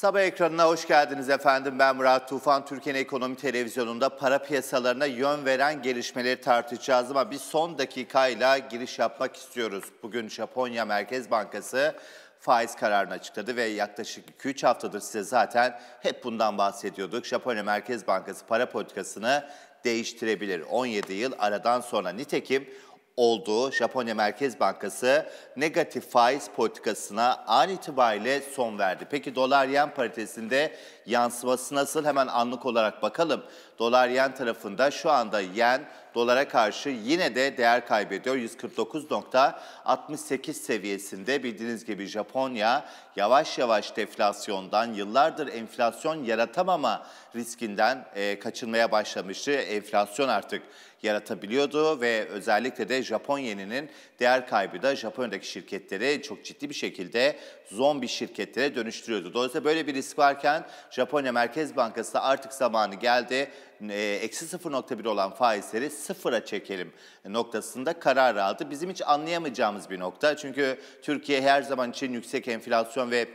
Sabah ekranına hoş geldiniz efendim. Ben Murat Tufan. Türkiye'nin ekonomi televizyonunda para piyasalarına yön veren gelişmeleri tartışacağız ama bir son dakikayla giriş yapmak istiyoruz. Bugün Japonya Merkez Bankası faiz kararını açıkladı ve yaklaşık 2-3 haftadır size zaten hep bundan bahsediyorduk. Japonya Merkez Bankası para politikasını değiştirebilir 17 yıl aradan sonra. Nitekim olduğu Japonya Merkez Bankası negatif faiz politikasına an itibariyle son verdi. Peki dolar yen paritesinde yansıması nasıl? Hemen anlık olarak bakalım. Dolar yen tarafında şu anda yen dolara karşı yine de değer kaybediyor. 149.68 seviyesinde bildiğiniz gibi Japonya yavaş yavaş deflasyondan, yıllardır enflasyon yaratamama riskinden e, kaçınmaya başlamıştı. Enflasyon artık yaratabiliyordu ve özellikle de Japon yeninin değer kaybı da Japonya'daki şirketleri çok ciddi bir şekilde zombi şirketlere dönüştürüyordu. Dolayısıyla böyle bir risk varken Japonya Merkez Bankası da artık zamanı geldi. E, eksi 0.1 olan faizleri sıfıra çekelim noktasında karar aldı. Bizim hiç anlayamayacağımız bir nokta. Çünkü Türkiye her zaman için yüksek enflasyon ve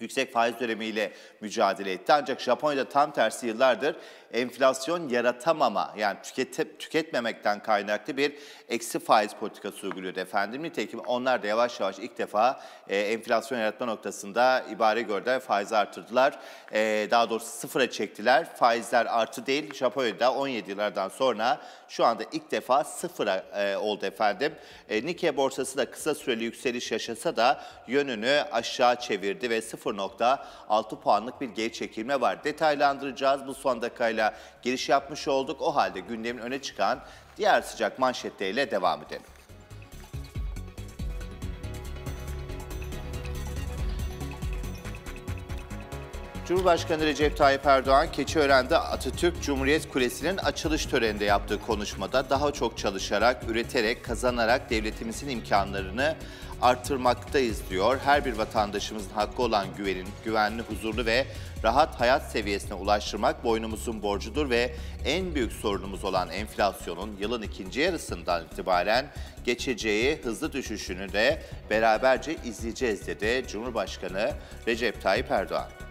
yüksek faiz dönemiyle mücadele etti. Ancak Japonya'da tam tersi yıllardır enflasyon yaratamama yani tükete, tüketmemekten kaynaklı bir eksi faiz politikası uyguluyordu efendim. Nitekim onlar da yavaş yavaş ilk defa e, enflasyon yaratma noktasında ibare gördüler ve faizi artırdılar. E, daha doğrusu sıfıra çektiler. Faizler artı değil. Japonya'da 17 yıllardan sonra şu anda ilk defa sıfıra e, oldu efendim. E, Nikkei borsası da kısa süreli yükseliş yaşasa da yönünü aşağı çevirdi ve 0.6 puanlık bir geri çekilme var. Detaylandıracağız bu son dakikayla kamuoyuyla giriş yapmış olduk. O halde gündemin öne çıkan diğer sıcak manşetleriyle devam edelim. Cumhurbaşkanı Recep Tayyip Erdoğan, Keçiören'de Atatürk Cumhuriyet Kulesi'nin açılış töreninde yaptığı konuşmada daha çok çalışarak, üreterek, kazanarak devletimizin imkanlarını arttırmaktayız diyor. Her bir vatandaşımızın hakkı olan güvenin, güvenli, huzurlu ve rahat hayat seviyesine ulaştırmak boynumuzun borcudur ve en büyük sorunumuz olan enflasyonun yılın ikinci yarısından itibaren geçeceği hızlı düşüşünü de beraberce izleyeceğiz dedi Cumhurbaşkanı Recep Tayyip Erdoğan.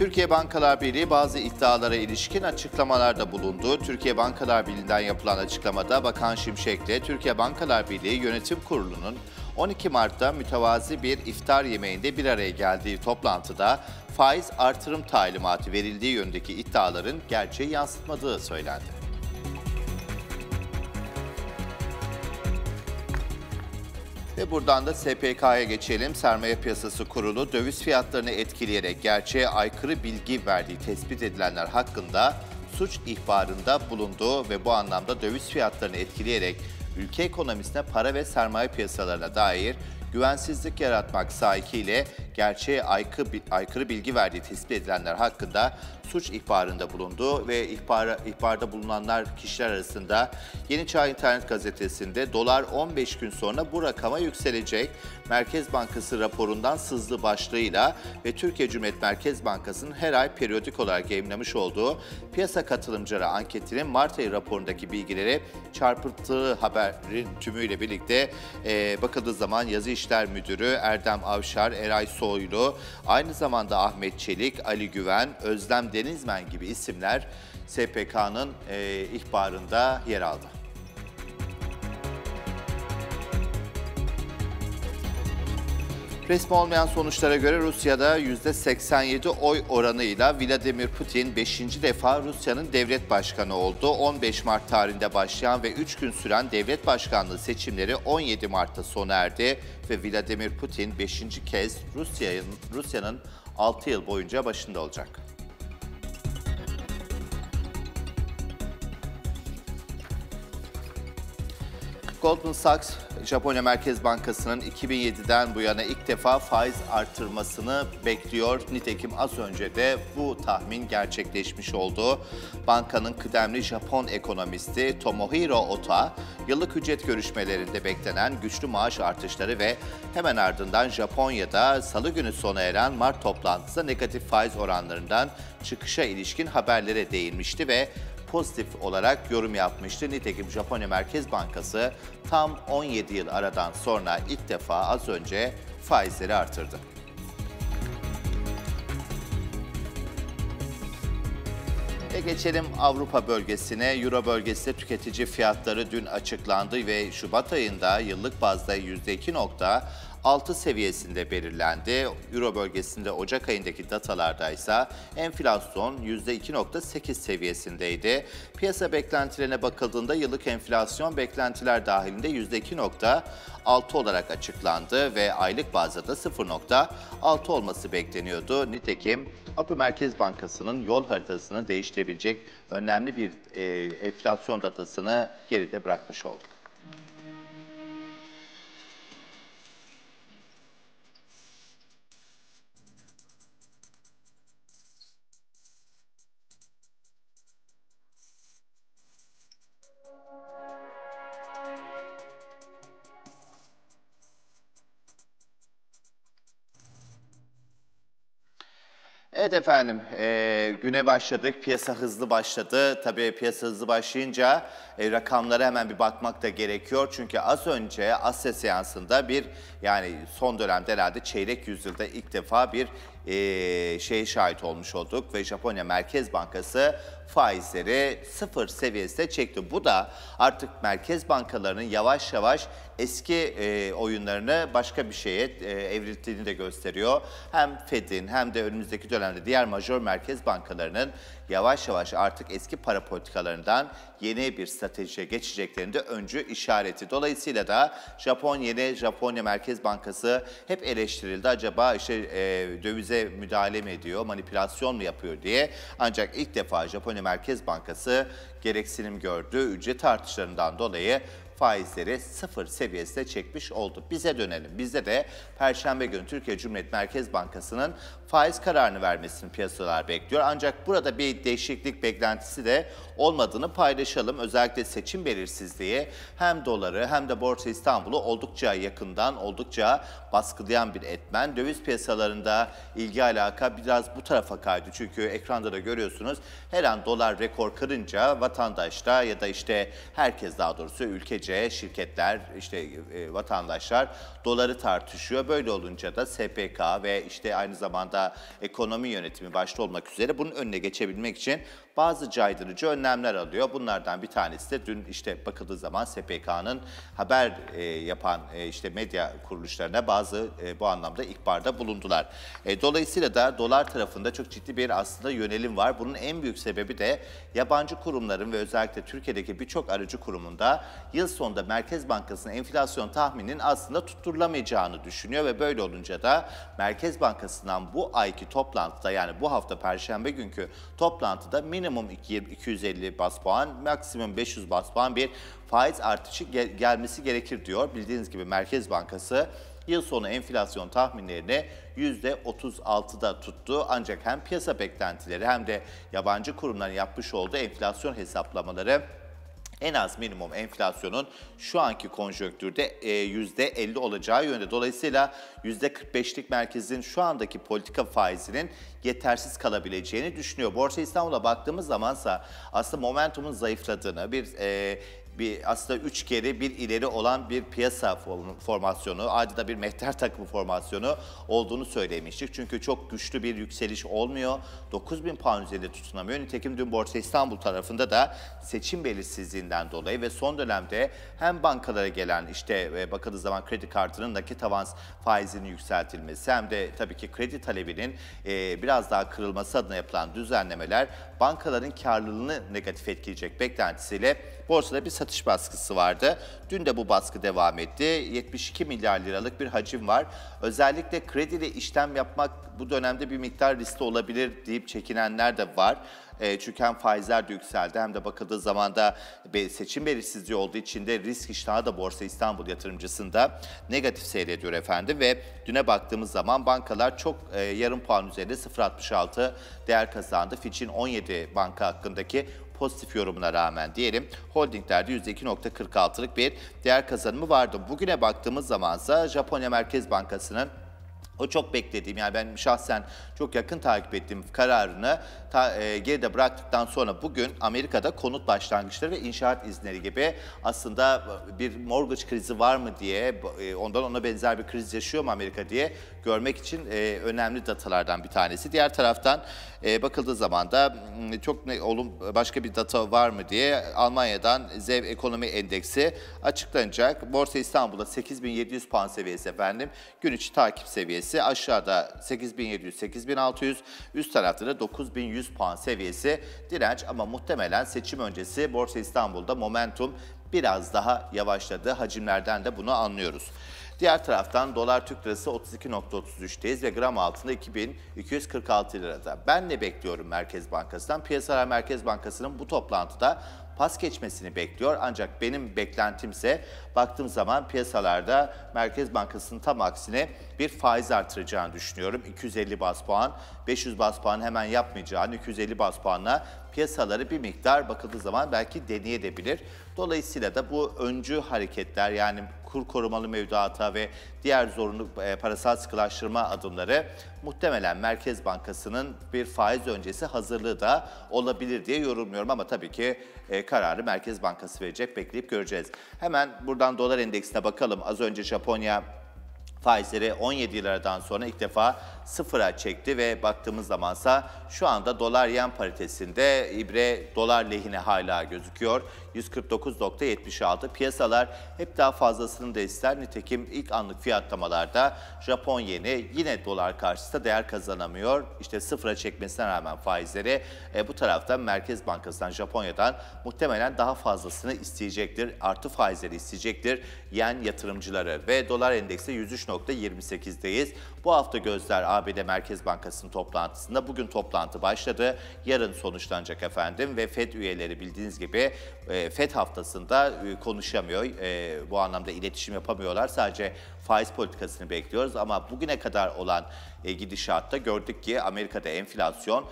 Türkiye Bankalar Birliği bazı iddialara ilişkin açıklamalarda bulundu. Türkiye Bankalar Birliği'nden yapılan açıklamada Bakan Şimşek'le Türkiye Bankalar Birliği Yönetim Kurulu'nun 12 Mart'ta mütevazi bir iftar yemeğinde bir araya geldiği toplantıda faiz artırım talimatı verildiği yönündeki iddiaların gerçeği yansıtmadığı söylendi. Ve buradan da SPK'ya geçelim. Sermaye Piyasası Kurulu döviz fiyatlarını etkileyerek gerçeğe aykırı bilgi verdiği tespit edilenler hakkında suç ihbarında bulundu ve bu anlamda döviz fiyatlarını etkileyerek ülke ekonomisine para ve sermaye piyasalarına dair güvensizlik yaratmak sahikiyle gerçeğe aykırı, aykırı bilgi verdiği tespit edilenler hakkında suç ihbarında bulundu ve ihbara, ihbarda bulunanlar kişiler arasında Yeni Çağ İnternet Gazetesi'nde dolar 15 gün sonra bu rakama yükselecek. Merkez Bankası raporundan sızdı başlığıyla ve Türkiye Cumhuriyet Merkez Bankası'nın her ay periyodik olarak yayınlamış olduğu piyasa katılımcıları anketinin Mart ayı raporundaki bilgileri çarpıttığı haberin tümüyle birlikte e, bakıldığı zaman Yazı İşler Müdürü Erdem Avşar, Eray Soylu, aynı zamanda Ahmet Çelik, Ali Güven, Özlem Denizmen gibi isimler SPK'nın e, ihbarında yer aldı. Resmi olmayan sonuçlara göre Rusya'da %87 oy oranıyla Vladimir Putin 5. defa Rusya'nın devlet başkanı oldu. 15 Mart tarihinde başlayan ve 3 gün süren devlet başkanlığı seçimleri 17 Mart'ta sona erdi ve Vladimir Putin 5. kez Rusya'nın Rusya'nın 6 yıl boyunca başında olacak. Goldman Sachs, Japonya Merkez Bankası'nın 2007'den bu yana ilk defa faiz artırmasını bekliyor. Nitekim az önce de bu tahmin gerçekleşmiş oldu. Bankanın kıdemli Japon ekonomisti Tomohiro Ota, yıllık ücret görüşmelerinde beklenen güçlü maaş artışları ve hemen ardından Japonya'da salı günü sona eren Mart toplantısında negatif faiz oranlarından çıkışa ilişkin haberlere değinmişti ve pozitif olarak yorum yapmıştı. Nitekim Japonya Merkez Bankası tam 17 yıl aradan sonra ilk defa az önce faizleri artırdı. Ve geçelim Avrupa bölgesine. Euro bölgesinde tüketici fiyatları dün açıklandı ve Şubat ayında yıllık bazda %2.6 seviyesinde belirlendi. Euro bölgesinde Ocak ayındaki datalarda ise enflasyon %2.8 seviyesindeydi. Piyasa beklentilerine bakıldığında yıllık enflasyon beklentiler dahilinde %2.6 olarak açıklandı ve aylık bazda da 0.6 olması bekleniyordu. Nitekim Avrupa Merkez Bankası'nın yol haritasını değiştirebilecek önemli bir e, enflasyon datasını geride bırakmış olduk. Evet efendim, e, güne başladık. Piyasa hızlı başladı. Tabii piyasa hızlı başlayınca e, rakamlara hemen bir bakmak da gerekiyor. Çünkü az önce Asya seansında bir yani son dönemde herhalde çeyrek yüzyılda ilk defa bir e, şeye şahit olmuş olduk. Ve Japonya Merkez Bankası faizleri sıfır seviyesine çekti. Bu da artık merkez bankalarının yavaş yavaş eski e, oyunlarını başka bir şeye e, evrildiğini de gösteriyor. Hem Fed'in hem de önümüzdeki dönemde diğer major merkez bankalarının yavaş yavaş artık eski para politikalarından yeni bir stratejiye geçeceklerinde öncü işareti. Dolayısıyla da Japon yeni Japonya Merkez Bankası hep eleştirildi. Acaba işte e, dövize müdahale mi ediyor, manipülasyon mu yapıyor diye. Ancak ilk defa Japonya Merkez Bankası gereksinim gördü. Ücret artışlarından dolayı faizleri sıfır seviyesine çekmiş oldu. Bize dönelim. Bizde de Perşembe günü Türkiye Cumhuriyet Merkez Bankası'nın faiz kararını vermesini piyasalar bekliyor. Ancak burada bir değişiklik beklentisi de olmadığını paylaşalım. Özellikle seçim belirsizliği hem doları hem de Borsa İstanbul'u oldukça yakından, oldukça baskılayan bir etmen. Döviz piyasalarında ilgi alaka biraz bu tarafa kaydı. Çünkü ekranda da görüyorsunuz her an dolar rekor kırınca vatandaşta ya da işte herkes daha doğrusu ülkece şirketler, işte e, vatandaşlar doları tartışıyor. Böyle olunca da SPK ve işte aynı zamanda ekonomi yönetimi başta olmak üzere bunun önüne geçebilmek için bazı caydırıcı önlemler alıyor. Bunlardan bir tanesi de dün işte bakıldığı zaman SPK'nın haber e, yapan e, işte medya kuruluşlarına bazı e, bu anlamda ihbarda bulundular. E, dolayısıyla da dolar tarafında çok ciddi bir aslında yönelim var. Bunun en büyük sebebi de yabancı kurumların ve özellikle Türkiye'deki birçok aracı kurumunda yıl sonunda Merkez Bankası'nın enflasyon tahmininin aslında tutturamayacağını düşünüyor ve böyle olunca da Merkez Bankası'ndan bu ayki toplantıda yani bu hafta Perşembe günkü toplantıda minimum 250 bas puan, maksimum 500 bas puan bir faiz artışı gel gelmesi gerekir diyor. Bildiğiniz gibi Merkez Bankası yıl sonu enflasyon tahminlerini %36'da tuttu. Ancak hem piyasa beklentileri hem de yabancı kurumların yapmış olduğu enflasyon hesaplamaları en az minimum enflasyonun şu anki konjonktürde %50 e, olacağı yönde. Dolayısıyla %45'lik merkezin şu andaki politika faizinin yetersiz kalabileceğini düşünüyor. Borsa İstanbul'a baktığımız zamansa aslında momentumun zayıfladığını, bir e, bir aslında üç geri bir ileri olan bir piyasa formasyonu, adeta bir mehter takımı formasyonu olduğunu söylemiştik. Çünkü çok güçlü bir yükseliş olmuyor. 9000 puan üzerinde tutunamıyor. Nitekim dün Borsa İstanbul tarafında da seçim belirsizliğinden dolayı ve son dönemde hem bankalara gelen işte e, bakıldığı zaman kredi kartının nakit avans faizinin yükseltilmesi hem de tabii ki kredi talebinin e, biraz daha kırılması adına yapılan düzenlemeler bankaların karlılığını negatif etkileyecek beklentisiyle borsada bir satış baskısı vardı. Dün de bu baskı devam etti. 72 milyar liralık bir hacim var. Özellikle krediyle işlem yapmak bu dönemde bir miktar riskli olabilir deyip çekinenler de var. E, çünkü hem faizler de yükseldi hem de bakıldığı zaman da seçim belirsizliği olduğu için de risk iştahı da Borsa İstanbul yatırımcısında negatif seyrediyor efendim. Ve düne baktığımız zaman bankalar çok e, yarım puan üzerinde 0.66 değer kazandı. Fitch'in 17 banka hakkındaki pozitif yorumuna rağmen diyelim holdinglerde %2.46'lık bir değer kazanımı vardı. Bugüne baktığımız zamansa Japonya Merkez Bankası'nın O çok beklediğim yani ben şahsen çok yakın takip ettiğim kararını ta, e, geride bıraktıktan sonra bugün Amerika'da konut başlangıçları ve inşaat izinleri gibi aslında bir mortgage krizi var mı diye e, ondan ona benzer bir kriz yaşıyor mu Amerika diye görmek için e, önemli datalardan bir tanesi. Diğer taraftan e, bakıldığı zaman da çok ne olum başka bir data var mı diye Almanya'dan ZEV Ekonomi Endeksi açıklanacak. Borsa İstanbul'da 8700 puan seviyesi efendim. Gün içi takip seviyesi aşağıda 8700 8600 üst tarafta da 9100 puan seviyesi direnç ama muhtemelen seçim öncesi Borsa İstanbul'da momentum biraz daha yavaşladı. Hacimlerden de bunu anlıyoruz. Diğer taraftan dolar Türk lirası 32.33'teyiz ve gram altında 2246 lirada. Ben ne bekliyorum Merkez Bankası'ndan? Piyasalar Merkez Bankası'nın bu toplantıda pas geçmesini bekliyor. Ancak benim beklentimse baktığım zaman piyasalarda Merkez Bankası'nın tam aksine bir faiz artıracağını düşünüyorum. 250 bas puan, 500 bas puan hemen yapmayacağını 250 bas puanla piyasaları bir miktar bakıldığı zaman belki deneyebilir. Dolayısıyla da bu öncü hareketler yani kur korumalı mevduata ve diğer zorunlu e, parasal sıkılaştırma adımları muhtemelen Merkez Bankası'nın bir faiz öncesi hazırlığı da olabilir diye yorumluyorum ama tabii ki e, kararı Merkez Bankası verecek bekleyip göreceğiz. Hemen buradan dolar endeksine bakalım. Az önce Japonya faizleri 17 liradan sonra ilk defa sıfıra çekti ve baktığımız zamansa şu anda dolar yen paritesinde ibre dolar lehine hala gözüküyor. 149.76 piyasalar hep daha fazlasını da ister. Nitekim ilk anlık fiyatlamalarda Japon yeni yine dolar karşısında değer kazanamıyor. İşte sıfıra çekmesine rağmen faizleri e, bu taraftan Merkez Bankası'ndan Japonya'dan muhtemelen daha fazlasını isteyecektir. Artı faizleri isteyecektir yen yatırımcıları ve dolar endeksi 103.28'deyiz. Bu hafta gözler ABD Merkez Bankası'nın toplantısında. Bugün toplantı başladı. Yarın sonuçlanacak efendim ve FED üyeleri bildiğiniz gibi e, FED haftasında e, konuşamıyor. E, bu anlamda iletişim yapamıyorlar. Sadece faiz politikasını bekliyoruz ama bugüne kadar olan gidişatta gördük ki Amerika'da enflasyon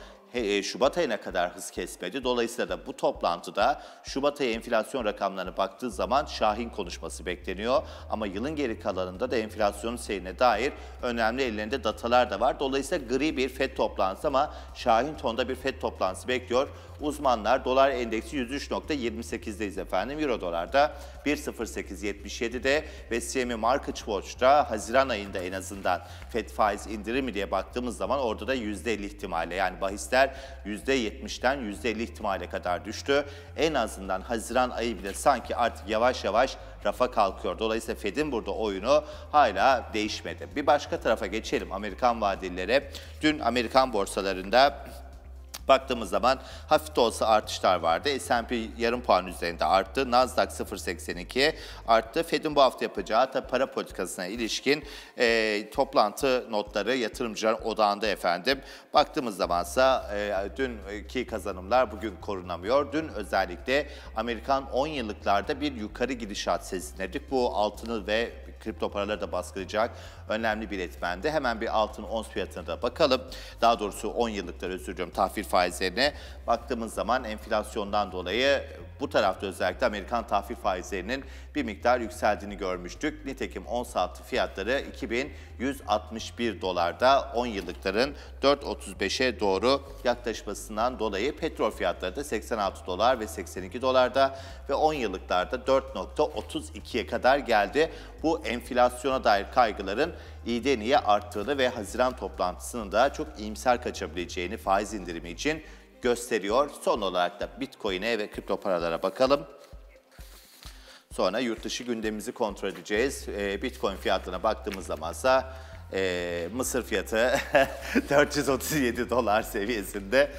Şubat ayına kadar hız kesmedi. Dolayısıyla da bu toplantıda Şubat ayı enflasyon rakamlarına baktığı zaman Şahin konuşması bekleniyor. Ama yılın geri kalanında da enflasyonun seyrine dair önemli ellerinde datalar da var. Dolayısıyla gri bir FED toplantısı ama Şahin tonda bir FED toplantısı bekliyor. Uzmanlar dolar endeksi 103.28'deyiz efendim. Euro dolarda 1.0877'de ve CME Market Watch'ta Haziran ayında en azından FED faiz indirimi diye baktığımız zaman orada da %50 ihtimalle yani bahisler %70'den %50 ihtimale kadar düştü. En azından Haziran ayı bile sanki artık yavaş yavaş rafa kalkıyor. Dolayısıyla Fed'in burada oyunu hala değişmedi. Bir başka tarafa geçelim Amerikan vadilere. Dün Amerikan borsalarında Baktığımız zaman hafif de olsa artışlar vardı. S&P yarım puan üzerinde arttı. Nasdaq 0.82 arttı. Fed'in bu hafta yapacağı tabii para politikasına ilişkin e, toplantı notları yatırımcılar odağında efendim. Baktığımız zamansa e, dünkü kazanımlar bugün korunamıyor. Dün özellikle Amerikan 10 yıllıklarda bir yukarı gidişat sezinledik. Bu altını ve kripto paraları da baskılayacak önemli bir etmendi. Hemen bir altın ons fiyatına da bakalım. Daha doğrusu 10 yıllıklar özür diliyorum tahvil faizlerine baktığımız zaman enflasyondan dolayı bu tarafta özellikle Amerikan tahvil faizlerinin bir miktar yükseldiğini görmüştük. Nitekim ons altı fiyatları 2161 dolarda 10 yıllıkların 4.35'e doğru yaklaşmasından dolayı petrol fiyatları da 86 dolar ve 82 dolarda ve 10 yıllıklarda 4.32'ye kadar geldi. Bu enflasyona dair kaygıların iyiden iyiye arttığını ve Haziran toplantısının da çok iyimser kaçabileceğini faiz indirimi için gösteriyor. Son olarak da Bitcoin'e ve kripto paralara bakalım. Sonra yurt dışı gündemimizi kontrol edeceğiz. Ee, Bitcoin fiyatlarına baktığımız zamansa e, Mısır fiyatı 437 dolar seviyesinde.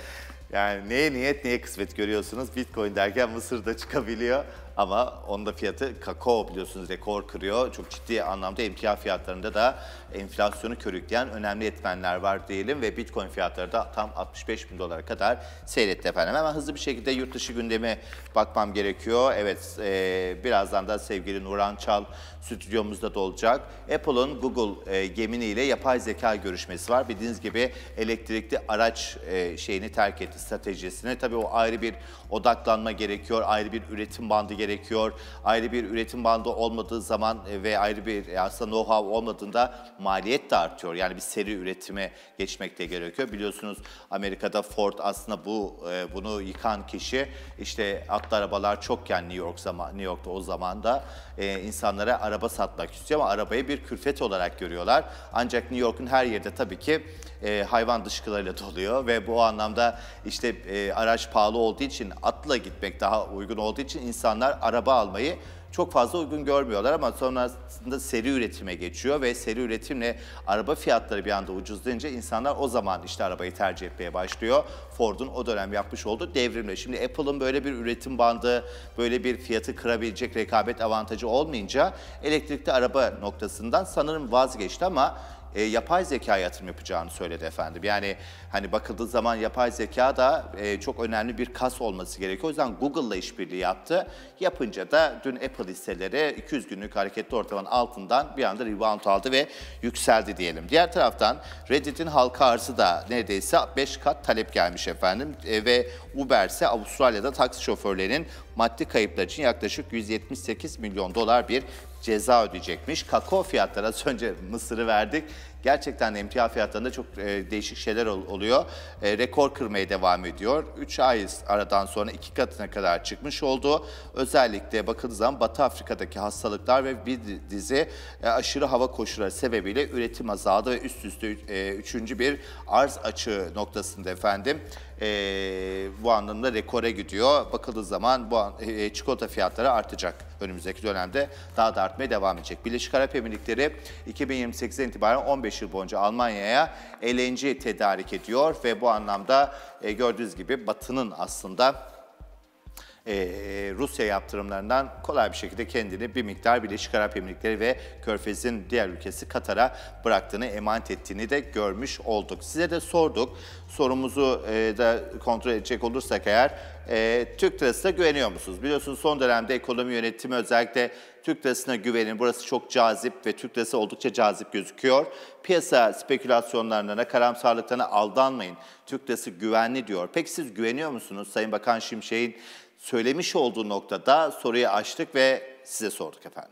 Yani neye niyet neye kısmet görüyorsunuz. Bitcoin derken Mısır'da çıkabiliyor. Ama onda fiyatı kakao biliyorsunuz rekor kırıyor. Çok ciddi anlamda emtia fiyatlarında da enflasyonu körükleyen önemli etmenler var diyelim. Ve Bitcoin fiyatları da tam 65 bin dolara kadar seyretti efendim. Hemen hızlı bir şekilde yurt dışı gündemi bakmam gerekiyor. Evet e, birazdan da sevgili Nuran Çal stüdyomuzda da olacak. Apple'ın Google e, Gemini ile yapay zeka görüşmesi var. Bildiğiniz gibi elektrikli araç e, şeyini terk etti stratejisini. Tabii o ayrı bir odaklanma gerekiyor, ayrı bir üretim bandı gerekiyor gerekiyor. Ayrı bir üretim bandı olmadığı zaman e, ve ayrı bir e, aslında know-how olmadığında maliyet de artıyor. Yani bir seri üretime geçmek de gerekiyor. Biliyorsunuz Amerika'da Ford aslında bu e, bunu yıkan kişi işte atlı arabalar çokken New York zaman New York'ta o zaman da e, insanlara araba satmak istiyor ama arabayı bir külfet olarak görüyorlar. Ancak New York'un her yerde tabii ki e, hayvan dışkılarıyla doluyor ve bu anlamda işte e, araç pahalı olduğu için atla gitmek daha uygun olduğu için insanlar araba almayı çok fazla uygun görmüyorlar ama sonrasında seri üretime geçiyor ve seri üretimle araba fiyatları bir anda ucuzlayınca insanlar o zaman işte arabayı tercih etmeye başlıyor. Ford'un o dönem yapmış olduğu devrimle. Şimdi Apple'ın böyle bir üretim bandı, böyle bir fiyatı kırabilecek rekabet avantajı olmayınca elektrikli araba noktasından sanırım vazgeçti ama e, yapay zeka yatırım yapacağını söyledi efendim. Yani hani bakıldığı zaman yapay zeka da e, çok önemli bir kas olması gerekiyor. O yüzden Google'la işbirliği yaptı. Yapınca da dün Apple hisseleri 200 günlük hareketli ortalamanın altından bir anda rebound aldı ve yükseldi diyelim. Diğer taraftan Reddit'in halka arzı da neredeyse 5 kat talep gelmiş efendim. E, ve Uber ise Avustralya'da taksi şoförlerinin maddi kayıplar için yaklaşık 178 milyon dolar bir ceza ödeyecekmiş. Kakao fiyatları az önce mısırı verdik. Gerçekten emtia fiyatlarında çok e, değişik şeyler ol- oluyor. E, rekor kırmaya devam ediyor. 3 ay aradan sonra iki katına kadar çıkmış oldu. Özellikle bakıldığı zaman Batı Afrika'daki hastalıklar ve bir dizi e, aşırı hava koşulları sebebiyle üretim azaldı ve üst üste e, üçüncü bir arz açığı noktasında efendim e, bu anlamda rekora gidiyor. Bakıldığı zaman bu e, çikolata fiyatları artacak önümüzdeki dönemde daha da artmaya devam edecek. Birleşik Arap Emirlikleri 2028'den itibaren 15 yıl boyunca Almanya'ya LNG tedarik ediyor ve bu anlamda e, gördüğünüz gibi Batı'nın aslında e, Rusya yaptırımlarından kolay bir şekilde kendini bir miktar Birleşik Arap Emirlikleri ve Körfez'in diğer ülkesi Katar'a bıraktığını, emanet ettiğini de görmüş olduk. Size de sorduk. Sorumuzu e, da kontrol edecek olursak eğer e, Türk lirasına güveniyor musunuz? Biliyorsunuz son dönemde ekonomi yönetimi özellikle Türk lirasına güvenin. Burası çok cazip ve Türk lirası oldukça cazip gözüküyor. Piyasa spekülasyonlarına, karamsarlıklarına aldanmayın. Türk lirası güvenli diyor. Peki siz güveniyor musunuz? Sayın Bakan Şimşek'in söylemiş olduğu noktada soruyu açtık ve size sorduk efendim.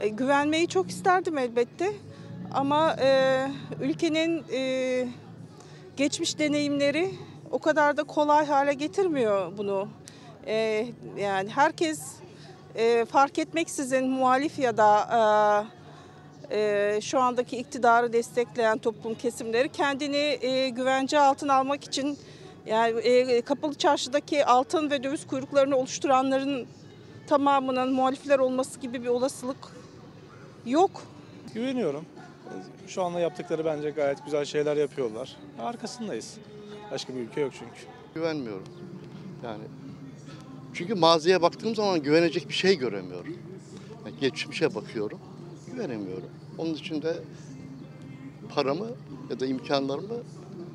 E, güvenmeyi çok isterdim elbette ama e, ülkenin e, geçmiş deneyimleri o kadar da kolay hale getirmiyor bunu. E, yani herkes e, fark etmeksizin muhalif ya da e, e, şu andaki iktidarı destekleyen toplum kesimleri kendini e, güvence altına almak için yani e, kapalı çarşıdaki altın ve döviz kuyruklarını oluşturanların tamamının muhalifler olması gibi bir olasılık yok. Güveniyorum. Şu anda yaptıkları bence gayet güzel şeyler yapıyorlar. Arkasındayız. Başka bir ülke yok çünkü. Güvenmiyorum. Yani çünkü maziye baktığım zaman güvenecek bir şey göremiyorum. Yani geçmişe bakıyorum. Güvenemiyorum. Onun için de paramı ya da imkanlarımı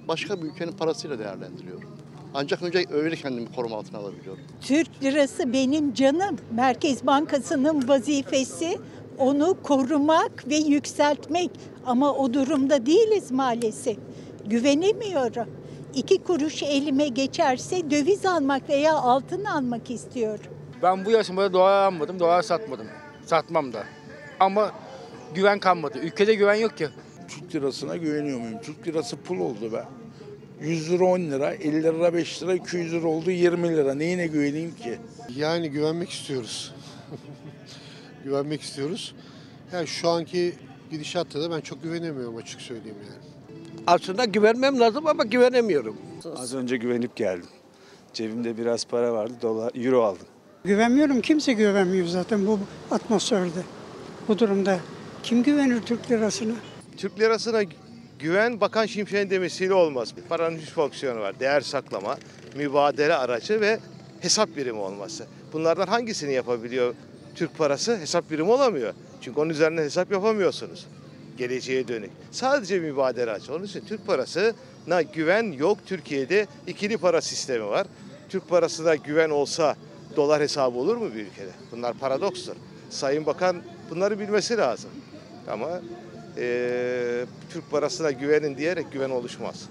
başka bir ülkenin parasıyla değerlendiriyorum. Ancak önce öyle kendimi koruma altına alabiliyorum. Türk lirası benim canım. Merkez Bankası'nın vazifesi onu korumak ve yükseltmek. Ama o durumda değiliz maalesef. Güvenemiyorum. İki kuruş elime geçerse döviz almak veya altın almak istiyorum. Ben bu yaşımda dolar almadım, dolar satmadım. Satmam da. Ama güven kalmadı. Ülkede güven yok ki. Türk lirasına güveniyor muyum? Türk lirası pul oldu be. 100 lira 10 lira, 50 lira 5 lira, 200 lira oldu 20 lira. Neyine güveneyim ki? Yani güvenmek istiyoruz. güvenmek istiyoruz. Yani şu anki gidişatta da ben çok güvenemiyorum açık söyleyeyim yani. Aslında güvenmem lazım ama güvenemiyorum. Az önce güvenip geldim. Cebimde biraz para vardı, dolar, euro aldım. Güvenmiyorum. Kimse güvenmiyor zaten bu atmosferde. Bu durumda. Kim güvenir Türk lirasına? Türk lirasına güven Bakan Şimşek'in demesiyle olmaz. Paranın üç fonksiyonu var. Değer saklama, mübadele aracı ve hesap birimi olması. Bunlardan hangisini yapabiliyor Türk parası? Hesap birimi olamıyor. Çünkü onun üzerinden hesap yapamıyorsunuz. Geleceğe dönük. Sadece mübadele aracı. Onun için Türk parasına güven yok. Türkiye'de ikili para sistemi var. Türk parasına güven olsa dolar hesabı olur mu bir ülkede? Bunlar paradokstur. Sayın Bakan bunları bilmesi lazım. Ama eee, Türk parasına güvenin diyerek güven oluşmaz.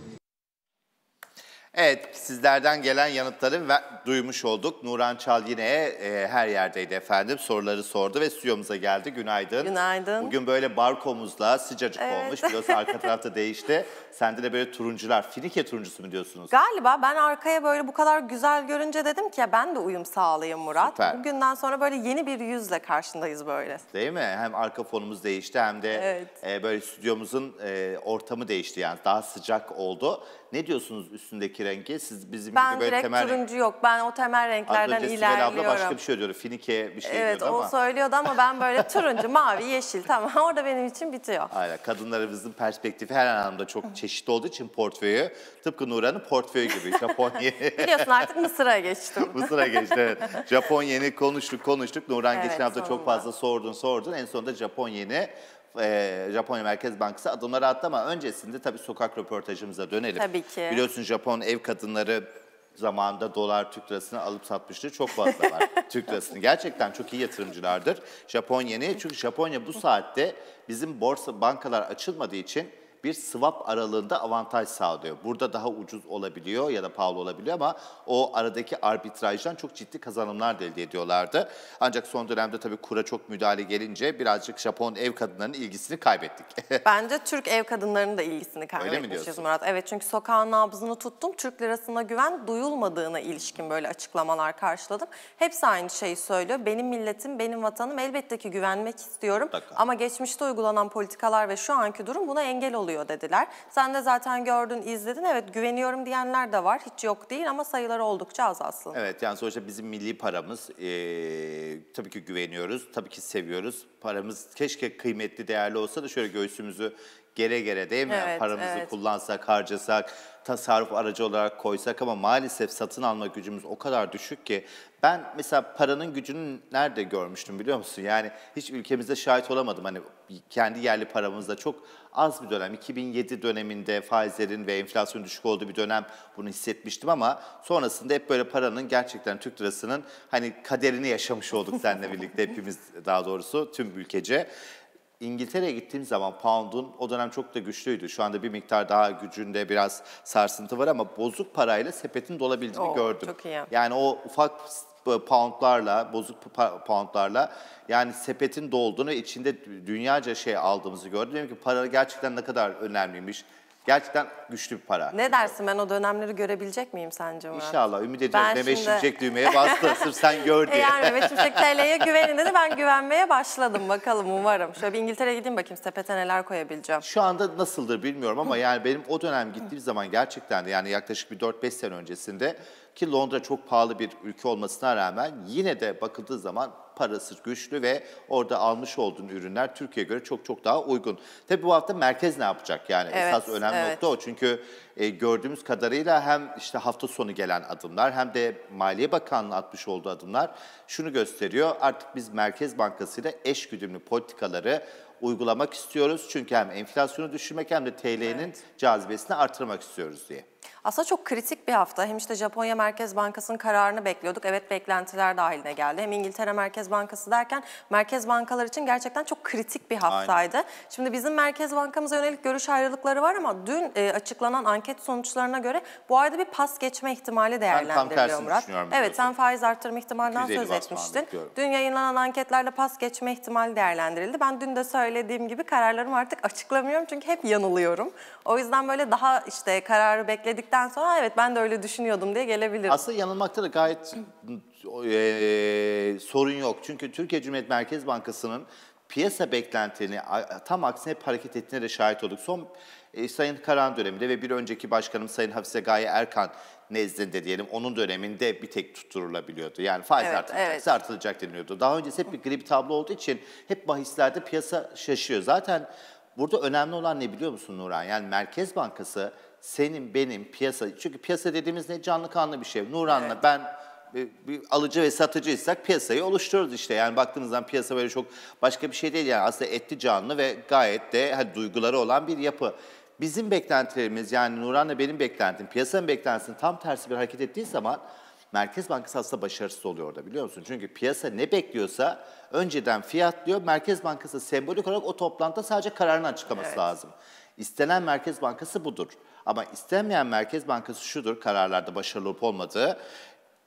Evet, sizlerden gelen yanıtları ve- duymuş olduk. Nuran Çal yine e, her yerdeydi efendim. Soruları sordu ve stüdyomuza geldi. Günaydın. Günaydın. Bugün böyle barkomuzla sıcacık Evet. olmuş. Biliyorsun arka tarafta değişti. Sende de böyle turuncular, finike turuncusu mu diyorsunuz? Galiba ben arkaya böyle bu kadar güzel görünce dedim ki ya ben de uyum sağlayayım Murat. Süper. Bugünden sonra böyle yeni bir yüzle karşındayız böyle. Değil mi? Hem arka fonumuz değişti hem de Evet. e, böyle stüdyomuzun e, ortamı değişti yani. Daha sıcak oldu. Ne diyorsunuz üstündeki rengi? Siz bizim Ben gibi böyle direkt temel... turuncu yok. Ben o temel Az renklerden önce Sibel abla ilerliyorum. başka bir şey diyordu. Finike bir şey evet diyordu o ama. söylüyordu ama ben böyle turuncu, mavi, yeşil tamam orada benim için bitiyor. Aynen. Kadınlarımızın perspektifi her anlamda çok çeşitli olduğu için portföyü tıpkı Nuran'ın portföyü gibi. Japonya. Biliyorsun artık Mısır'a geçtim. Mısır'a geçti evet. Japon yeni konuştuk konuştuk. Nuran Evet, geçen hafta çok sonunda. fazla sordun sordun. En sonunda Japon yeni e, Japonya Merkez Bankası adımları attı ama öncesinde tabii sokak röportajımıza dönelim. Tabii ki. Biliyorsun Japon ev kadınları zamanında dolar Türk lirasını alıp satmıştı çok fazla var Türk lirasını. Gerçekten çok iyi yatırımcılardır. Japon yeni çünkü Japonya bu saatte bizim borsa bankalar açılmadığı için bir swap aralığında avantaj sağlıyor. Burada daha ucuz olabiliyor ya da pahalı olabiliyor ama o aradaki arbitrajdan çok ciddi kazanımlar da elde ediyorlardı. Ancak son dönemde tabii kura çok müdahale gelince birazcık Japon ev kadınlarının ilgisini kaybettik. Bence Türk ev kadınlarının da ilgisini mi kaybetmişiz? Murat. Evet çünkü sokağın nabzını tuttum. Türk lirasına güven duyulmadığına ilişkin böyle açıklamalar karşıladım. Hepsi aynı şeyi söylüyor. Benim milletim, benim vatanım elbette ki güvenmek istiyorum. Mutlaka. Ama geçmişte uygulanan politikalar ve şu anki durum buna engel oluyor dediler. Sen de zaten gördün, izledin. Evet güveniyorum diyenler de var. Hiç yok değil ama sayıları oldukça az aslında. Evet yani sonuçta bizim milli paramız eee, tabii ki güveniyoruz, tabii ki seviyoruz. Paramız keşke kıymetli, değerli olsa da şöyle göğsümüzü gere gere değil mi? Yani Evet, Paramızı evet. kullansak, harcasak, tasarruf aracı olarak koysak ama maalesef satın alma gücümüz o kadar düşük ki ben mesela paranın gücünü nerede görmüştüm biliyor musun? Yani hiç ülkemizde şahit olamadım. Hani kendi yerli paramızda çok az bir dönem 2007 döneminde faizlerin ve enflasyon düşük olduğu bir dönem bunu hissetmiştim ama sonrasında hep böyle paranın gerçekten Türk lirasının hani kaderini yaşamış olduk seninle birlikte hepimiz daha doğrusu tüm ülkece. İngiltere'ye gittiğim zaman pound'un o dönem çok da güçlüydü. Şu anda bir miktar daha gücünde biraz sarsıntı var ama bozuk parayla sepetin dolabildiğini Oo, gördüm. çok iyi. Yani o ufak poundlarla, bozuk poundlarla yani sepetin dolduğunu içinde dünyaca şey aldığımızı gördüm. Dedim ki para gerçekten ne kadar önemliymiş. Gerçekten güçlü bir para. Ne dersin ben o dönemleri görebilecek miyim sence Murat? İnşallah ümit ediyorum. Ben Mehmet şimdi- Şimşek düğmeye bastı. Sırf sen gör diye. yani Mehmet Şimşek TL'ye güvenin dedi. Ben güvenmeye başladım. Bakalım umarım. Şöyle bir İngiltere'ye gideyim bakayım sepete neler koyabileceğim. Şu anda nasıldır bilmiyorum ama yani benim o dönem gittiğim zaman gerçekten de yani yaklaşık bir 4-5 sene öncesinde ki Londra çok pahalı bir ülke olmasına rağmen yine de bakıldığı zaman parası güçlü ve orada almış olduğun ürünler Türkiye'ye göre çok çok daha uygun. Tabii bu hafta merkez ne yapacak yani Evet, esas önemli evet. nokta o. Çünkü e, gördüğümüz kadarıyla hem işte hafta sonu gelen adımlar hem de Maliye Bakanlığı atmış olduğu adımlar şunu gösteriyor. Artık biz Merkez Bankası ile eş güdümlü politikaları uygulamak istiyoruz. Çünkü hem enflasyonu düşürmek hem de TL'nin cazibesini artırmak istiyoruz diye. Aslında çok kritik bir hafta. Hem işte Japonya Merkez Bankası'nın kararını bekliyorduk. Evet beklentiler dahiline geldi. Hem İngiltere Merkez Bankası derken merkez bankalar için gerçekten çok kritik bir haftaydı. Şimdi bizim Merkez Bankamıza yönelik görüş ayrılıkları var ama dün e, açıklanan anket sonuçlarına göre bu ayda bir pas geçme ihtimali değerlendiriliyor Murat. Evet sen faiz artırma ihtimalinden 250 söz etmiştin. bekliyorum. Dün yayınlanan anketlerde pas geçme ihtimali değerlendirildi. Ben dün de söylediğim gibi kararlarımı artık açıklamıyorum çünkü hep yanılıyorum. O yüzden böyle daha işte kararı bekledikten sonra evet ben de öyle düşünüyordum diye gelebilirim. Aslında yanılmakta da gayet e, sorun yok. Çünkü Türkiye Cumhuriyet Merkez Bankası'nın piyasa beklentilerini tam aksine hep hareket ettiğine de şahit olduk. Son e, Sayın Karahan döneminde ve bir önceki başkanım Sayın Hafize Gaye Erkan nezdinde diyelim onun döneminde bir tek tutturulabiliyordu. Yani faiz Evet, artılacaksa evet. artılacak deniliyordu. Daha öncesi hep bir gri bir tablo olduğu için hep bahislerde piyasa şaşıyor. Zaten burada önemli olan ne biliyor musun Nuran? Yani Merkez Bankası senin benim piyasa çünkü piyasa dediğimiz ne canlı kanlı bir şey. Nuran'la ben bir, bir alıcı ve satıcıysak piyasayı oluşturuyoruz işte. Yani baktığınızdan piyasa böyle çok başka bir şey değil yani aslında etli canlı ve gayet de hani duyguları olan bir yapı. Bizim beklentilerimiz yani Nuran'la benim beklentim, piyasanın beklentisinin tam tersi bir hareket ettiği zaman Merkez Bankası aslında başarısız oluyor orada biliyor musun? Çünkü piyasa ne bekliyorsa önceden fiyatlıyor. Merkez Bankası sembolik olarak o toplantıda sadece kararını açıklaması lazım. İstenen Merkez Bankası budur. Ama istenmeyen Merkez Bankası şudur, kararlarda başarılı olup olmadığı.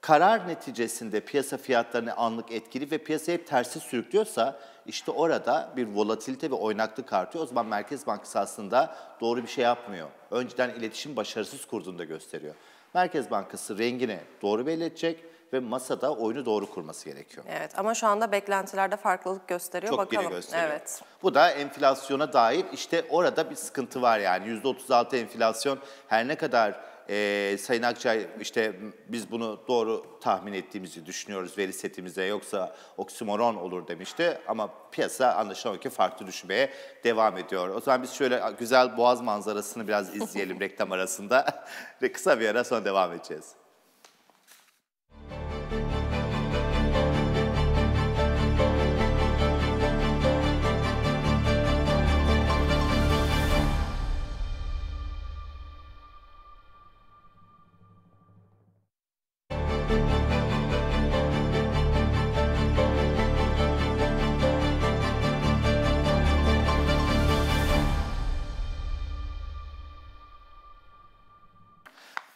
Karar neticesinde piyasa fiyatlarını anlık etkili ve piyasayı hep tersi sürüklüyorsa işte orada bir volatilite ve oynaklık artıyor. O zaman Merkez Bankası aslında doğru bir şey yapmıyor. Önceden iletişim başarısız kurduğunu da gösteriyor. Merkez Bankası rengini doğru belli edecek ve masada oyunu doğru kurması gerekiyor. Evet ama şu anda beklentilerde farklılık gösteriyor. Çok Bakalım. gösteriyor. Evet. Bu da enflasyona dair işte orada bir sıkıntı var yani. %36 enflasyon her ne kadar e, Sayın Akçay işte biz bunu doğru tahmin ettiğimizi düşünüyoruz veri setimizde yoksa oksimoron olur demişti. Ama piyasa anlaşılan ki farklı düşünmeye devam ediyor. O zaman biz şöyle güzel boğaz manzarasını biraz izleyelim reklam arasında ve kısa bir ara sonra devam edeceğiz.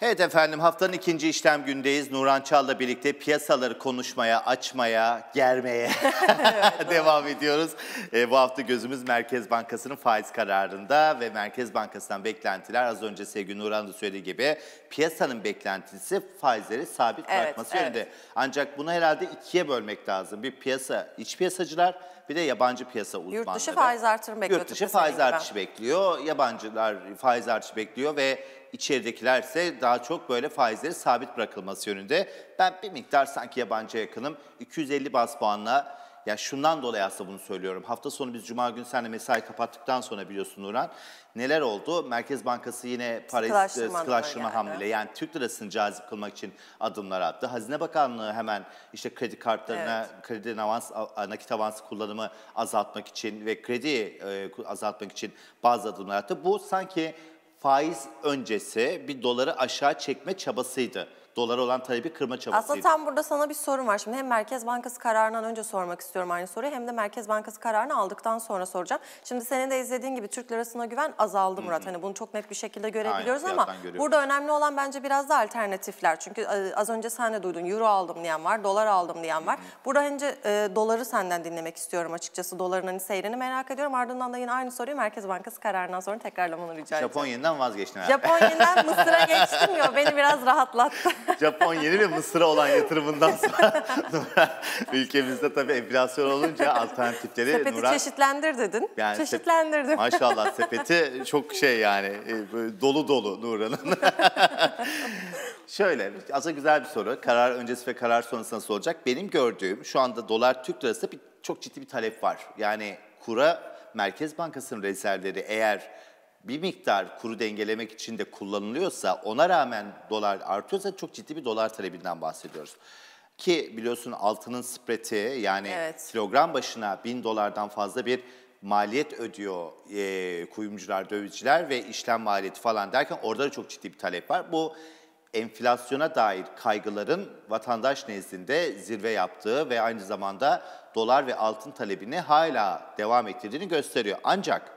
Evet efendim haftanın ikinci işlem gündeyiz. Nuran Çal'la birlikte piyasaları konuşmaya, açmaya, germeye devam ediyoruz. E, bu hafta gözümüz Merkez Bankası'nın faiz kararında ve Merkez Bankası'ndan beklentiler az önce sevgili Nuran da söylediği gibi piyasanın beklentisi faizleri sabit Evet, bırakması evet. yönünde. Ancak bunu herhalde ikiye bölmek lazım. Bir piyasa, iç piyasacılar bir de yabancı piyasa uzmanları. Yurt dışı faiz artırımı bekliyor. Yurt dışı faiz artışı bekliyor, yabancılar faiz artışı bekliyor ve içeridekiler ise daha çok böyle faizleri sabit bırakılması yönünde. Ben bir miktar sanki yabancıya yakınım. 250 bas puanla ya şundan dolayı aslında bunu söylüyorum. Hafta sonu biz Cuma günü seninle mesai kapattıktan sonra biliyorsun Nurhan. Neler oldu? Merkez Bankası yine parayı Sıkılaştırma geldi. hamleyle yani Türk lirasını cazip kılmak için adımlar attı. Hazine Bakanlığı hemen işte kredi kartlarına, kredi avans, nakit avansı kullanımı azaltmak için ve kredi e, azaltmak için bazı adımlar attı. Bu sanki faiz öncesi bir doları aşağı çekme çabasıydı. Dolara olan talebi kırma çabasıydı. Aslında tam burada sana bir sorum var. Şimdi hem Merkez Bankası kararından önce sormak istiyorum aynı soruyu hem de Merkez Bankası kararını aldıktan sonra soracağım. Şimdi senin de izlediğin gibi Türk lirasına güven azaldı Murat. Hani bunu çok net bir şekilde görebiliyoruz Aynen, ama burada önemli olan bence biraz da alternatifler. Çünkü e, az önce sen de duydun euro aldım diyen var, dolar aldım diyen var. Burada önce e, doları senden dinlemek istiyorum açıkçası. Doların hani seyrini merak ediyorum. Ardından da yine aynı soruyu Merkez Bankası kararından sonra tekrarlamanı rica edeceğim. Japon yeniden vazgeçtin herhalde. Japonya'dan Mısır'a geçtim ya beni biraz rahatlattı. Japon yeni ve Mısır'a olan yatırımından sonra ülkemizde tabii enflasyon olunca alternatifleri Sepeti Nurhan- çeşitlendir dedin. Yani sep- Çeşitlendirdim. Maşallah sepeti çok şey yani e, dolu dolu Nurhan'ın. Şöyle aslında güzel bir soru. Karar öncesi ve karar sonrası nasıl olacak? Benim gördüğüm şu anda dolar Türk lirası bir, çok ciddi bir talep var. Yani kura Merkez Bankası'nın rezervleri eğer bir miktar kuru dengelemek için de kullanılıyorsa ona rağmen dolar artıyorsa çok ciddi bir dolar talebinden bahsediyoruz. Ki biliyorsun altının spread'i yani Evet. kilogram başına 1000 dolardan fazla bir maliyet ödüyor e, kuyumcular, dövizciler ve işlem maliyeti falan derken orada da çok ciddi bir talep var. Bu enflasyona dair kaygıların vatandaş nezdinde zirve yaptığı ve aynı zamanda dolar ve altın talebini hala devam ettirdiğini gösteriyor. Ancak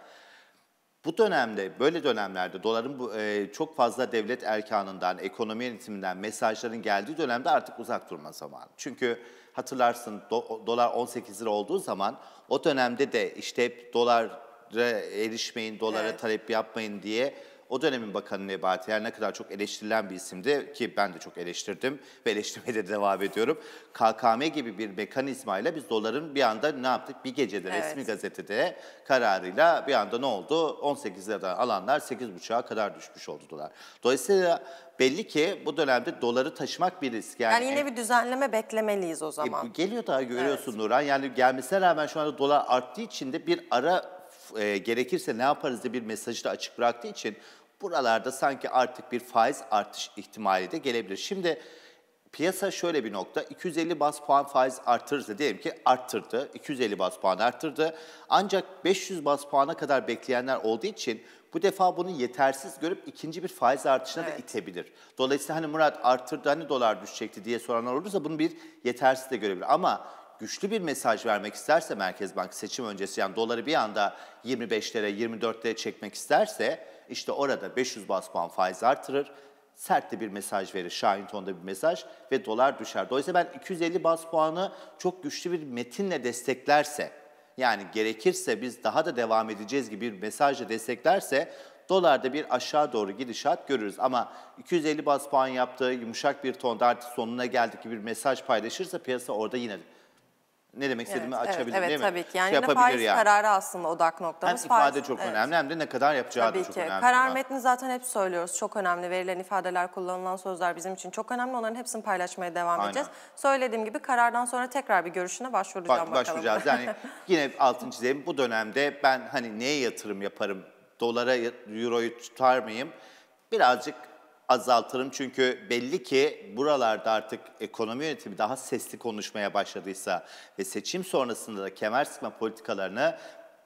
bu dönemde, böyle dönemlerde doların bu, e, çok fazla devlet erkanından, ekonomi yönetiminden mesajların geldiği dönemde artık uzak durma zamanı. Çünkü hatırlarsın do- dolar 18 lira olduğu zaman o dönemde de işte hep dolara erişmeyin, dolara Evet. talep yapmayın diye o dönemin bakanı Nebati her ne kadar çok eleştirilen bir isimdi ki ben de çok eleştirdim ve eleştirmeye de devam ediyorum. KKM gibi bir mekanizmayla biz doların bir anda ne yaptık? Bir gecede Evet. resmi gazetede kararıyla bir anda ne oldu? 18 liradan alanlar 8,5'a kadar düşmüş oldu dolar. Dolayısıyla belli ki bu dönemde doları taşımak bir risk. Yani yine bir düzenleme beklemeliyiz o E, zaman. bu geliyor daha görüyorsun Nurhan. Yani gelmesine rağmen şu anda dolar arttığı için de bir ara e, gerekirse ne yaparız diye bir mesajı da açık bıraktığı için buralarda sanki artık bir faiz artış ihtimali de gelebilir. Şimdi piyasa şöyle bir nokta. 250 bas puan faiz artırırsa diyelim ki arttırdı. 250 bas puan arttırdı. Ancak 500 bas puana kadar bekleyenler olduğu için bu defa bunu yetersiz görüp ikinci bir faiz artışına da itebilir. Dolayısıyla hani Murat arttırdı hani dolar düşecekti diye soranlar olursa bunu bir yetersiz de görebilir. Ama güçlü bir mesaj vermek isterse Merkez Bankası seçim öncesi yani doları bir anda 25'lere 24'lere çekmek isterse işte orada 500 bas puan faiz artırır. Sert bir mesaj verir, şahin tonda bir mesaj ve dolar düşer. Dolayısıyla ben 250 bas puanı çok güçlü bir metinle desteklerse yani gerekirse biz daha da devam edeceğiz gibi bir mesajla desteklerse dolarda bir aşağı doğru gidişat görürüz. Ama 250 bas puan yaptığı yumuşak bir tonda artık sonuna geldik gibi bir mesaj paylaşırsa piyasa orada yine ne demek istediğimi Evet, açabilir evet, değil evet, mi? tabii ki. Yani Şey yine faiz yani. kararı aslında odak Hem noktamız. ifade Faiz- çok evet. önemli hem de ne kadar yapacağı Tabii da çok ki. önemli. Karar metni zaten hep söylüyoruz. Çok önemli. Verilen ifadeler, kullanılan sözler bizim için çok önemli. Onların hepsini paylaşmaya devam Aynen. edeceğiz. Söylediğim gibi karardan sonra tekrar bir görüşüne başvuracağım Bak, bakalım. başvuracağız. Yani yine altın çizeyim. Bu dönemde ben hani neye yatırım yaparım? Dolara, euroyu tutar mıyım? Birazcık azaltırım. Çünkü belli ki buralarda artık ekonomi yönetimi daha sesli konuşmaya başladıysa ve seçim sonrasında da kemer sıkma politikalarını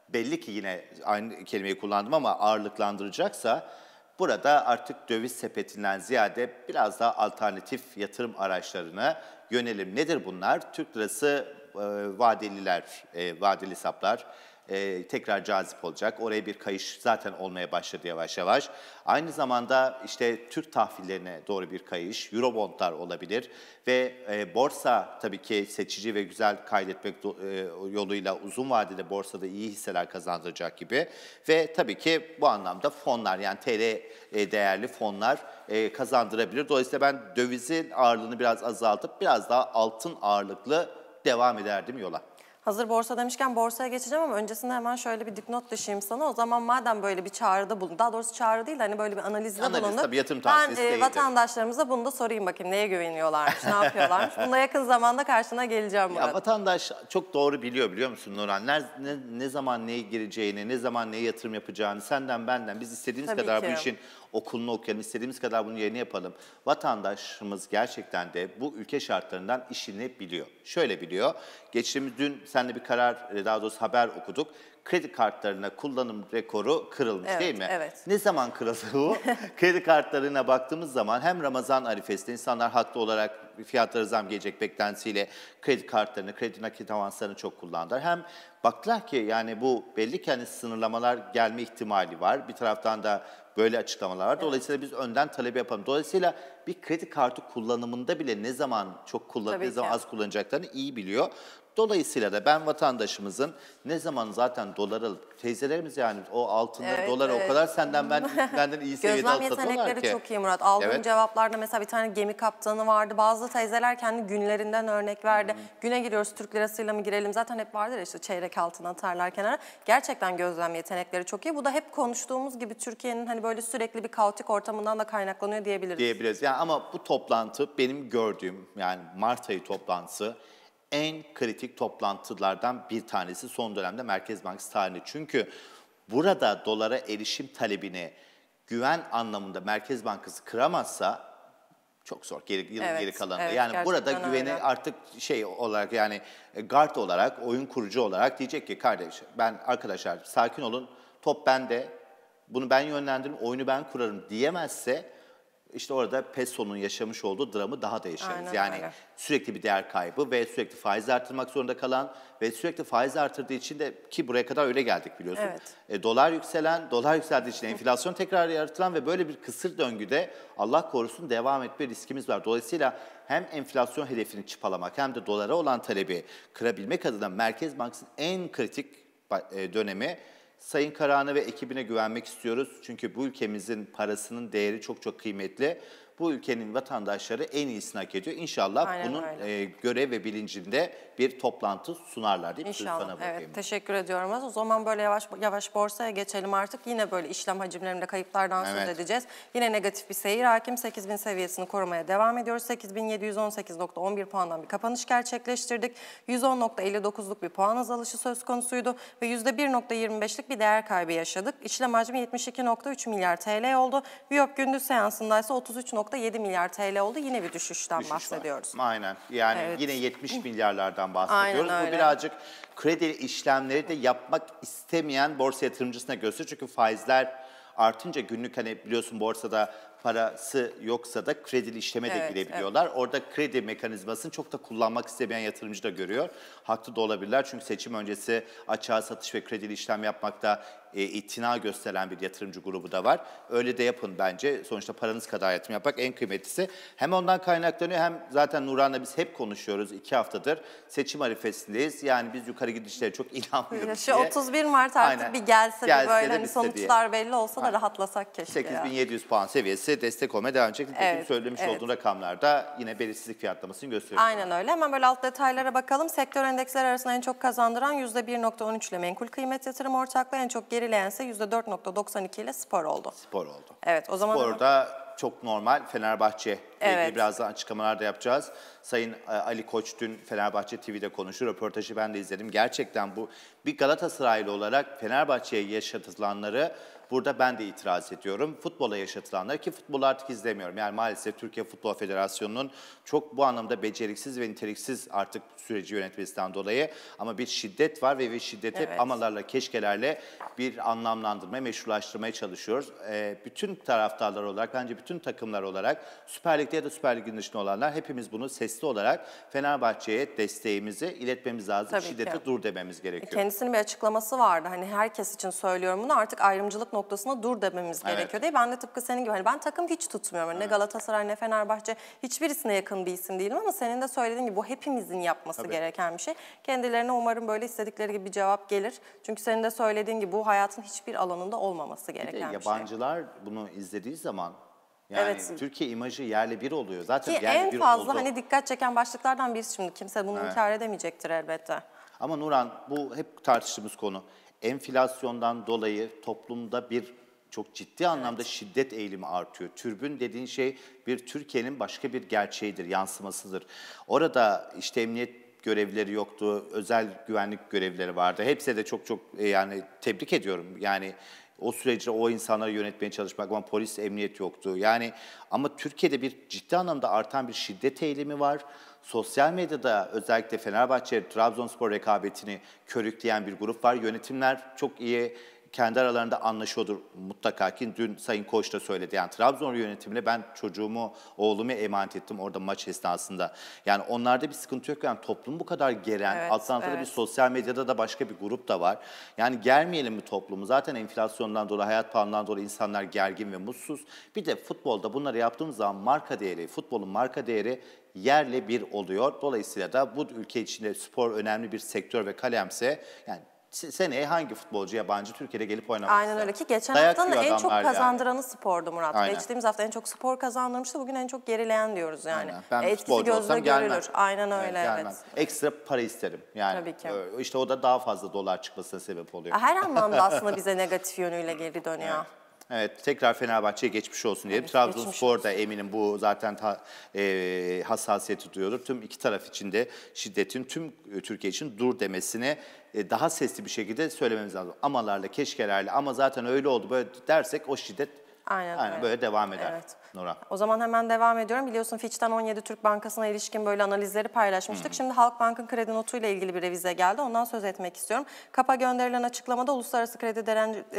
belli ki yine aynı kelimeyi kullandım ama ağırlıklandıracaksa burada artık döviz sepetinden ziyade biraz daha alternatif yatırım araçlarına yönelim. Nedir bunlar? Türk lirası e, vadeliler, e, vadeli hesaplar e, tekrar cazip olacak. Oraya bir kayış zaten olmaya başladı yavaş yavaş. Aynı zamanda işte Türk tahvillerine doğru bir kayış, Eurobondlar olabilir ve e, borsa tabii ki seçici ve güzel kaydetmek e, yoluyla uzun vadede borsada iyi hisseler kazandıracak gibi ve tabii ki bu anlamda fonlar yani TL e, değerli fonlar e, kazandırabilir. Dolayısıyla ben dövizin ağırlığını biraz azaltıp biraz daha altın ağırlıklı devam ederdim yola. Hazır borsa demişken borsaya geçeceğim ama öncesinde hemen şöyle bir dipnot düşeyim sana. O zaman madem böyle bir çağrıda bulun, daha doğrusu çağrı değil de hani böyle bir analizde Analiz, bulunduk. tabii, yatırım Ben e, vatandaşlarımıza bunu da sorayım bakayım. Neye güveniyorlarmış, ne yapıyorlarmış. Bunda yakın zamanda karşına geleceğim Murat. Ya vatandaş çok doğru biliyor biliyor musun Nurhan? Ne, ne, ne zaman neye gireceğini, ne zaman neye yatırım yapacağını senden benden biz istediğimiz Tabii kadar ki. bu işin okulunu okuyalım, istediğimiz kadar bunun yerini yapalım. Vatandaşımız gerçekten de bu ülke şartlarından işini biliyor. Şöyle biliyor. Geçtiğimiz dün seninle bir karar, e, daha doğrusu haber okuduk. Kredi kartlarına kullanım rekoru kırılmış Evet, değil mi? evet. Ne zaman kırıldı bu? Kredi kartlarına baktığımız zaman hem Ramazan arifesinde insanlar haklı olarak fiyatları zam gelecek beklentisiyle kredi kartlarını, kredi nakit avanslarını çok kullandılar. Hem baktılar ki yani bu belli ki hani sınırlamalar gelme ihtimali var. Bir taraftan da böyle açıklamalar var. Dolayısıyla biz önden talep yapalım. Dolayısıyla bir kredi kartı kullanımında bile ne zaman çok Tabii ne zaman ki. az kullanacaklarını iyi biliyor. Dolayısıyla da ben vatandaşımızın ne zaman zaten dolar alıp teyzelerimiz yani o altınları Evet, doları o evet. kadar senden ben benden iyi seviyede Gözlem alıp satıyorlar yetenekleri ki. çok iyi Murat. Aldığım Evet. cevaplarda mesela bir tane gemi kaptanı vardı. Bazı teyzeler kendi günlerinden örnek verdi. Güne giriyoruz Türk lirasıyla mı girelim? Zaten hep vardır işte çeyrek altın atarlar kenara. Gerçekten gözlem yetenekleri çok iyi. Bu da hep konuştuğumuz gibi Türkiye'nin hani böyle sürekli bir kaotik ortamından da kaynaklanıyor diyebiliriz. diyebiliriz. Yani ama bu toplantı benim gördüğüm yani Mart ayı toplantısı en kritik toplantılardan bir tanesi son dönemde Merkez Bankası tarihinde. Çünkü burada dolara erişim talebini güven anlamında Merkez Bankası kıramazsa çok zor geri, yılın Evet, geri kalanında. evet, yani burada güveni öyle. artık şey olarak yani guard olarak, oyun kurucu olarak diyecek ki kardeş ben arkadaşlar sakin olun top bende bunu ben yönlendiririm, oyunu ben kurarım diyemezse işte orada peso'nun yaşamış olduğu dramı daha da yaşarız. Aynen yani öyle. sürekli bir değer kaybı ve sürekli faiz artırmak zorunda kalan ve sürekli faiz artırdığı için de ki buraya kadar öyle geldik biliyorsun. Evet. E, dolar yükselen, dolar yükseldiği için enflasyon tekrar yaratılan ve böyle bir kısır döngüde Allah korusun devam etme riskimiz var. Dolayısıyla hem enflasyon hedefini çıpalamak hem de dolara olan talebi kırabilmek adına Merkez Bankası'nın en kritik e, dönemi Sayın Karahan'a ve ekibine güvenmek istiyoruz. Çünkü bu ülkemizin parasının değeri çok çok kıymetli. Bu ülkenin vatandaşları en iyisini hak ediyor. İnşallah Aynen bunun öyle. e, görev ve bilincinde bir toplantı sunarlar değil mi? İnşallah. Evet, teşekkür ediyorum. O zaman böyle yavaş yavaş borsaya geçelim artık. Yine böyle işlem hacimlerinde kayıplardan söz Evet. edeceğiz. Yine negatif bir seyir hakim. 8000 seviyesini korumaya devam ediyoruz. 8718.11 puandan bir kapanış gerçekleştirdik. 110.59'luk bir puan azalışı söz konusuydu ve %1.25'lik bir değer kaybı yaşadık. İşlem hacmi 72.3 milyar TL oldu. Viyop gündüz seansında ise 33.7 milyar TL oldu. Yine bir düşüşten Düşüş var. bahsediyoruz. Aynen. Yani Evet. yine 70 milyarlardan bahsediyoruz. Bu birazcık kredi işlemleri de yapmak istemeyen borsa yatırımcısına gösteriyor. Çünkü faizler artınca günlük hani biliyorsun borsada parası yoksa da kredili işleme de Evet, girebiliyorlar. Orada kredi mekanizmasını çok da kullanmak istemeyen yatırımcı da görüyor. Haklı da olabilirler çünkü seçim öncesi açığa satış ve kredili işlem yapmakta e, itina gösteren bir yatırımcı grubu da var. Öyle de yapın bence. Sonuçta paranız kadar yatırım yapmak en kıymetlisi. Hem ondan kaynaklanıyor hem zaten Nuran'la biz hep konuşuyoruz. iki haftadır seçim arifesindeyiz. Yani biz yukarı gidişlere çok inanmıyoruz Şu diye. 31 Mart artık Aynen. bir gelse, Gelse de böyle hani bitse diye. sonuçlar belli olsa da rahatlasak keşke ya. 8700 puan seviyesi destek olmaya devam edecek. Evet, söylemiş evet. olduğun rakamlarda yine belirsizlik fiyatlamasını gösteriyor. Aynen öyle. Hemen böyle alt detaylara bakalım. Sektör endeksler arasında en çok kazandıran %1.13 ile menkul kıymet yatırım ortaklığı, en çok gerileyense %4.92 ile spor oldu. Spor oldu. Evet o zaman Sporda çok normal Fenerbahçe Evet. birazdan açıklamalar da yapacağız. Sayın e, Ali Koç dün Fenerbahçe TV'de konuştu. Röportajı ben de izledim. Gerçekten bu bir Galatasaraylı olarak Fenerbahçe'ye yaşatılanları burada ben de itiraz ediyorum. Futbola yaşatılanları ki futbolu artık izlemiyorum. Yani maalesef Türkiye Futbol Federasyonu'nun çok bu anlamda beceriksiz ve niteliksiz artık süreci yönetmesinden dolayı ama bir şiddet var ve, ve şiddeti Evet. ama amalarla, keşkelerle bir anlamlandırmaya, meşrulaştırmaya çalışıyoruz. Ee, bütün taraftarlar olarak, bence bütün takımlar olarak, Süper Lig'de ya da Süper Lig'in dışında olanlar hepimiz bunu sesli olarak Fenerbahçe'ye desteğimizi iletmemiz lazım. Tabii Şiddete ki. dur dememiz gerekiyor. Kendisinin bir açıklaması vardı. Hani herkes için söylüyorum bunu artık ayrımcılık noktasına dur dememiz Evet. gerekiyor diye. Ben de tıpkı senin gibi hani ben takım hiç tutmuyorum. Hani Ne Galatasaray ne Fenerbahçe hiçbirisine yakın bir isim değilim ama senin de söylediğin gibi bu hepimizin yapması Tabii. gereken bir şey. Kendilerine umarım böyle istedikleri gibi bir cevap gelir. Çünkü senin de söylediğin gibi bu hayatın hiçbir alanında olmaması Bir de gereken bir şey. yabancılar bunu izlediği zaman yani Evet. Türkiye imajı yerle bir oluyor. Zaten Ki yerle en bir fazla oldu. hani dikkat çeken başlıklardan birisi şimdi. Kimse bunu Evet. inkar edemeyecektir elbette. Ama Nuran bu hep tartıştığımız konu. Enflasyondan dolayı toplumda bir çok ciddi anlamda şiddet eğilimi artıyor. Türbün dediğin şey bir Türkiye'nin başka bir gerçeğidir, yansımasıdır. Orada işte emniyet görevlileri yoktu, özel güvenlik görevlileri vardı. Hepsi de çok çok e, yani tebrik ediyorum. Yani o süreci o insanları yönetmeye çalışmak ama polis emniyet yoktu. Yani ama Türkiye'de bir ciddi anlamda artan bir şiddet eğilimi var. Sosyal medyada özellikle Fenerbahçe Trabzonspor rekabetini körükleyen bir grup var. Yönetimler çok iyi kendi aralarında anlaşıyordur mutlaka ki dün Sayın Koç da söyledi. Yani Trabzon yönetimine ben çocuğumu, oğlumu emanet ettim orada maç esnasında. Yani onlarda bir sıkıntı yok. Yani toplum bu kadar geren, Evet, alttan alta da bir evet. sosyal medyada da başka bir grup da var. Yani germeyelim mi toplumu? Zaten enflasyondan dolayı, hayat pahalılığından dolayı insanlar gergin ve mutsuz. Bir de futbolda bunları yaptığımız zaman marka değeri, futbolun marka değeri yerle bir oluyor. Dolayısıyla da bu ülke içinde spor önemli bir sektör ve kalemse yani seneye hangi futbolcu yabancı Türkiye'de gelip oynamak Aynen öyle ki geçen Dayak haftanın en çok adamlar yani. kazandıranı spordu Murat. Aynen. Geçtiğimiz hafta en çok spor kazandırmıştı. Bugün en çok gerileyen diyoruz yani. Aynen. Ben Etkisi futbolcu gözle olsam görülür. gelmem. Aynen öyle evet. gelmem. Ekstra para isterim. Yani Tabii ki. e, işte o da daha fazla dolar çıkmasına sebep oluyor. Her anlamda aslında bize negatif yönüyle geri dönüyor. Evet tekrar Fenerbahçe'ye geçmiş olsun diyelim. Evet, Trabzonspor da eminim bu zaten ta, e, hassasiyeti duyuyordur. Tüm iki taraf için de şiddetin tüm e, Türkiye için dur demesini e, daha sesli bir şekilde söylememiz lazım. Amalarla, keşkelerle ama zaten öyle oldu böyle dersek o şiddet Aynen, aynen öyle. böyle devam eder. Evet. Nurhan. O zaman hemen devam ediyorum. Biliyorsun Fitch'ten 17 Türk Bankası'na ilişkin böyle analizleri paylaşmıştık. Şimdi Halkbank'ın kredi notuyla ilgili bir revize geldi. Ondan söz etmek istiyorum. KAP'a gönderilen açıklamada Uluslararası Kredi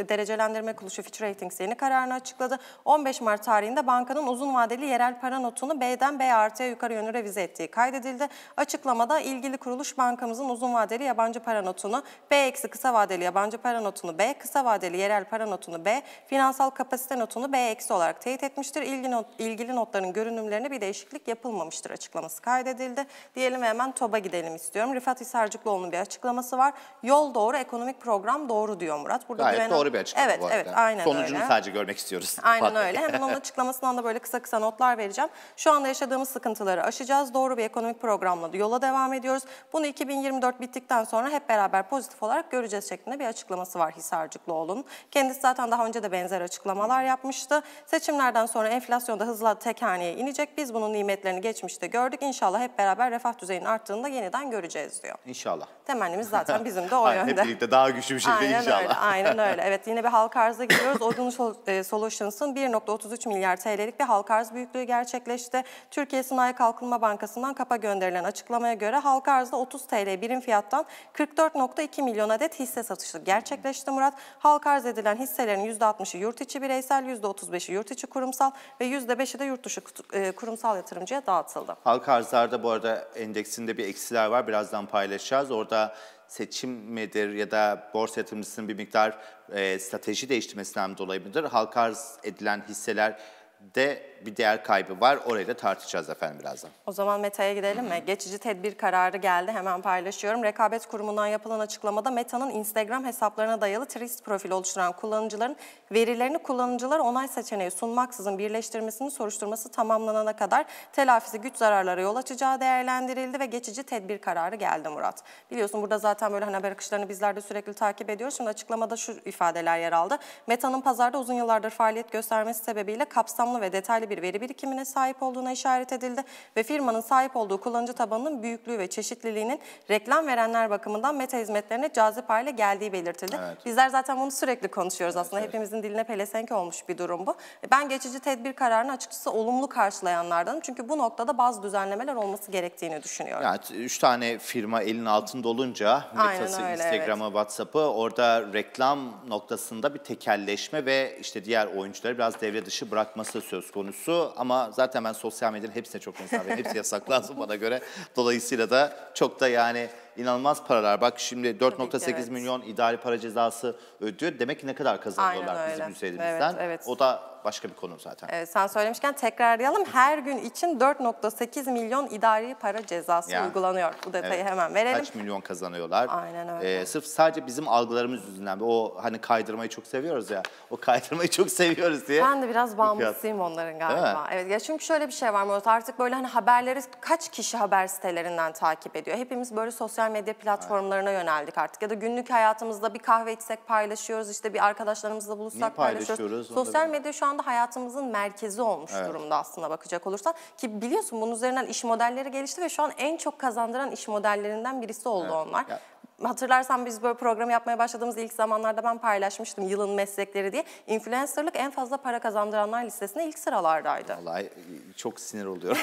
Derecelendirme Kuruluşu Fitch Ratings yeni kararını açıkladı. 15 Mart tarihinde bankanın uzun vadeli yerel para notunu B'den B artıya yukarı yönlü revize ettiği kaydedildi. Açıklamada ilgili kuruluş bankamızın uzun vadeli yabancı para notunu B eksi kısa vadeli yabancı para notunu B, kısa vadeli yerel para notunu B, finansal kapasite notunu B eksi olarak teyit etmiştir. İlgili, not, ilgili notların görünümlerine bir değişiklik yapılmamıştır açıklaması kaydedildi. Diyelim ve hemen TOB'a gidelim istiyorum. Rifat Hisarcıklıoğlu'nun bir açıklaması var. Yol doğru, ekonomik program doğru diyor Murat. Burada Gayet güvenen- doğru bir açıklama evet, bu arada. Evet, aynen Sonucunu öyle. sadece görmek istiyoruz. Aynen Fatih. öyle. Hemen onun açıklamasından da böyle kısa kısa notlar vereceğim. Şu anda yaşadığımız sıkıntıları aşacağız. Doğru bir ekonomik programla yola devam ediyoruz. Bunu 2024 bittikten sonra hep beraber pozitif olarak göreceğiz şeklinde bir açıklaması var Hisarcıklıoğlu'nun. Kendisi zaten daha önce de benzer açıklamalar yapmış. yapmıştı. Seçimlerden sonra enflasyon da hızla tek haneye inecek. Biz bunun nimetlerini geçmişte gördük. İnşallah hep beraber refah düzeyinin arttığını da yeniden göreceğiz diyor. İnşallah. Temennimiz zaten bizim de o Aynen, yönde. Hep birlikte daha güçlü bir şekilde Aynen inşallah. öyle, aynen öyle. Evet yine bir halka arza gidiyoruz. Odun e, Solutions'ın 1.33 milyar TL'lik bir halka arz büyüklüğü gerçekleşti. Türkiye Sanayi Kalkınma Bankası'ndan KAP'a gönderilen açıklamaya göre halka arzda 30 TL birim fiyattan 44.2 milyon adet hisse satışı gerçekleşti Murat. Halka arz edilen hisselerin %60'ı yurt içi bireysel, %35'i yurt içi kurumsal ve %5'i de yurt dışı e, kurumsal yatırımcıya dağıtıldı. Halka arzlarda bu arada endeksinde bir eksiler var. Birazdan paylaşacağız. Orada seçim midir ya da borsa yatırımcısının bir miktar e, strateji değiştirmesinden dolayı mıdır? Halka arz edilen hisseler de bir değer kaybı var. Orayı da tartışacağız efendim birazdan. O zaman Meta'ya gidelim mi? Geçici tedbir kararı geldi. Hemen paylaşıyorum. Rekabet Kurumu'ndan yapılan açıklamada Meta'nın Instagram hesaplarına dayalı trist profil oluşturan kullanıcıların verilerini kullanıcılara onay seçeneği sunmaksızın birleştirmesini soruşturması tamamlanana kadar telafisi güç zararlara yol açacağı değerlendirildi ve geçici tedbir kararı geldi Murat. Biliyorsun burada zaten böyle hani haber akışlarını bizler de sürekli takip ediyoruz. Şimdi açıklamada şu ifadeler yer aldı. Meta'nın pazarda uzun yıllardır faaliyet göstermesi sebebiyle kapsamlı ve detaylı bir veri birikimine sahip olduğuna işaret edildi ve firmanın sahip olduğu kullanıcı tabanının büyüklüğü ve çeşitliliğinin reklam verenler bakımından meta hizmetlerine cazip hale geldiği belirtildi. Evet. Bizler zaten bunu sürekli konuşuyoruz aslında. Hepimizin diline pelesenk olmuş bir durum bu. Ben geçici tedbir kararını açıkçası olumlu karşılayanlardanım. Çünkü bu noktada bazı düzenlemeler olması gerektiğini düşünüyorum. Yani üç tane firma elin altında olunca Meta'sı, Instagram'ı, WhatsApp'ı orada reklam noktasında bir tekelleşme ve işte diğer oyuncuları biraz devre dışı bırakması söz konusu. Ama zaten ben sosyal medyanın hepsine çok mesafeyim. Hepsi yasaklansın bana göre. Dolayısıyla da çok da yani inanılmaz paralar. Bak şimdi 4.8 evet. milyon idari para cezası ödüyor. Demek ki ne kadar kazanıyorlar bizim üzerimizden. Evet, evet. O da başka bir konu zaten. Evet, sen söylemişken tekrarlayalım. Her gün için 4.8 milyon idari para cezası Ya. uygulanıyor. Bu detayı Evet. hemen verelim. Kaç milyon kazanıyorlar. Aynen öyle. Ee, sırf sadece bizim algılarımız yüzünden. O hani kaydırmayı çok seviyoruz ya. O kaydırmayı çok seviyoruz diye. Ben de biraz bağımlısıyım onların galiba. Evet ya çünkü şöyle bir şey var Murat artık böyle hani haberleri kaç kişi haber sitelerinden takip ediyor? Hepimiz böyle sosyal medya platformlarına yöneldik artık ya da günlük hayatımızda bir kahve içsek paylaşıyoruz işte bir arkadaşlarımızla buluşsak Niye paylaşıyoruz. paylaşıyoruz? Sosyal medya şu anda hayatımızın merkezi olmuş Evet. durumda aslında bakacak olursan ki biliyorsun bunun üzerinden iş modelleri gelişti ve şu an en çok kazandıran iş modellerinden birisi oldu Evet. onlar. Ya- Hatırlarsan biz böyle program yapmaya başladığımız ilk zamanlarda ben paylaşmıştım yılın meslekleri diye. Influencerlık en fazla para kazandıranlar listesinde ilk sıralardaydı. Vallahi çok sinir oluyorum.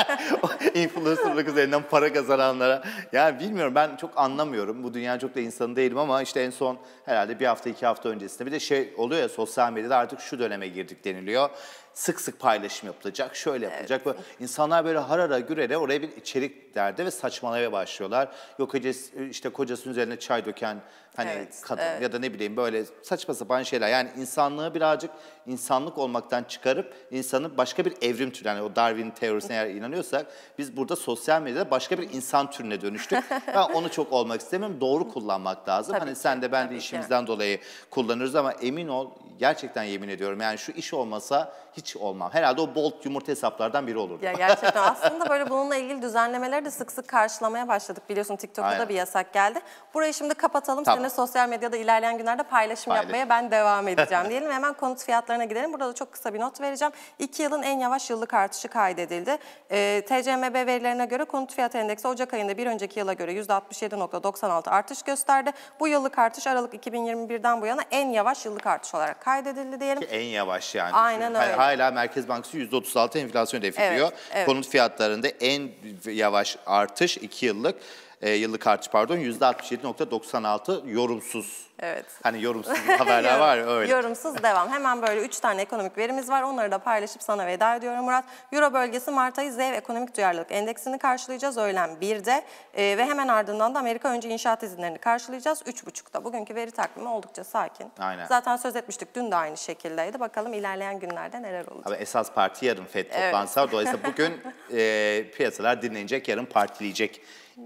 Influencerlık üzerinden para kazananlara. Yani bilmiyorum ben çok anlamıyorum. Bu dünya çok da insanı değilim ama işte en son herhalde bir hafta iki hafta öncesinde bir de şey oluyor ya sosyal medyada artık şu döneme girdik deniliyor. Sık sık paylaşım yapılacak, şöyle yapılacak. Böyle insanlar böyle harara gürere oraya bir içerik derdi ve saçmalamaya başlıyorlar. Yok işte kocasının üzerine çay döken hani Evet, kadın evet. ya da ne bileyim böyle saçma sapan şeyler. Yani insanlığı birazcık insanlık olmaktan çıkarıp insanı başka bir evrim türü. Yani o Darwin teorisine eğer inanıyorsak biz burada sosyal medyada başka bir insan türüne dönüştük. ben onu çok olmak istemiyorum. Doğru kullanmak lazım. Tabii hani ki, sen de ben de tabii ki. işimizden dolayı kullanırız ama emin ol gerçekten yemin ediyorum yani şu iş olmasa hiç olmam. Herhalde o bolt yumurta hesaplardan biri olurdu. Ya gerçekten aslında böyle bununla ilgili düzenlemeleri de sık sık karşılamaya başladık. Biliyorsun TikTok'ta da bir yasak geldi. Burayı şimdi kapatalım. Tamam. Seninle sosyal medyada ilerleyen günlerde paylaşım Paylaş. yapmaya ben devam edeceğim diyelim. Hemen konut fiyatlarına gidelim. Burada da çok kısa bir not vereceğim. İki yılın en yavaş yıllık artışı kaydedildi. Ee, TCMB verilerine göre konut fiyat endeksi Ocak ayında bir önceki yıla göre %67.96 artış gösterdi. Bu yıllık artış Aralık 2021'den bu yana en yavaş yıllık artış olarak kaydedildi diyelim. En yavaş yani. Aynen Hala- öyle. Hala Merkez Bankası %36 enflasyon hedefi Evet, diyor. evet. Konut fiyatlarında en yavaş artış 2 yıllık e, yıllık artış pardon %67.96 yorumsuz. Evet. Hani yorumsuz haberler var ya, öyle. Yorumsuz devam. Hemen böyle üç tane ekonomik verimiz var. Onları da paylaşıp sana veda ediyorum Murat. Euro bölgesi Mart ayı ZEV ekonomik duyarlılık endeksini karşılayacağız öğlen 1'de. Ee, ve hemen ardından da Amerika önce inşaat izinlerini karşılayacağız 3.30'da. Bugünkü veri takvimi oldukça sakin. Aynen. Zaten söz etmiştik dün de aynı şekildeydi. Bakalım ilerleyen günlerde neler olacak. Abi esas parti yarın FED Evet. toplantısı var. Dolayısıyla bugün e, piyasalar dinlenecek, yarın partileyecek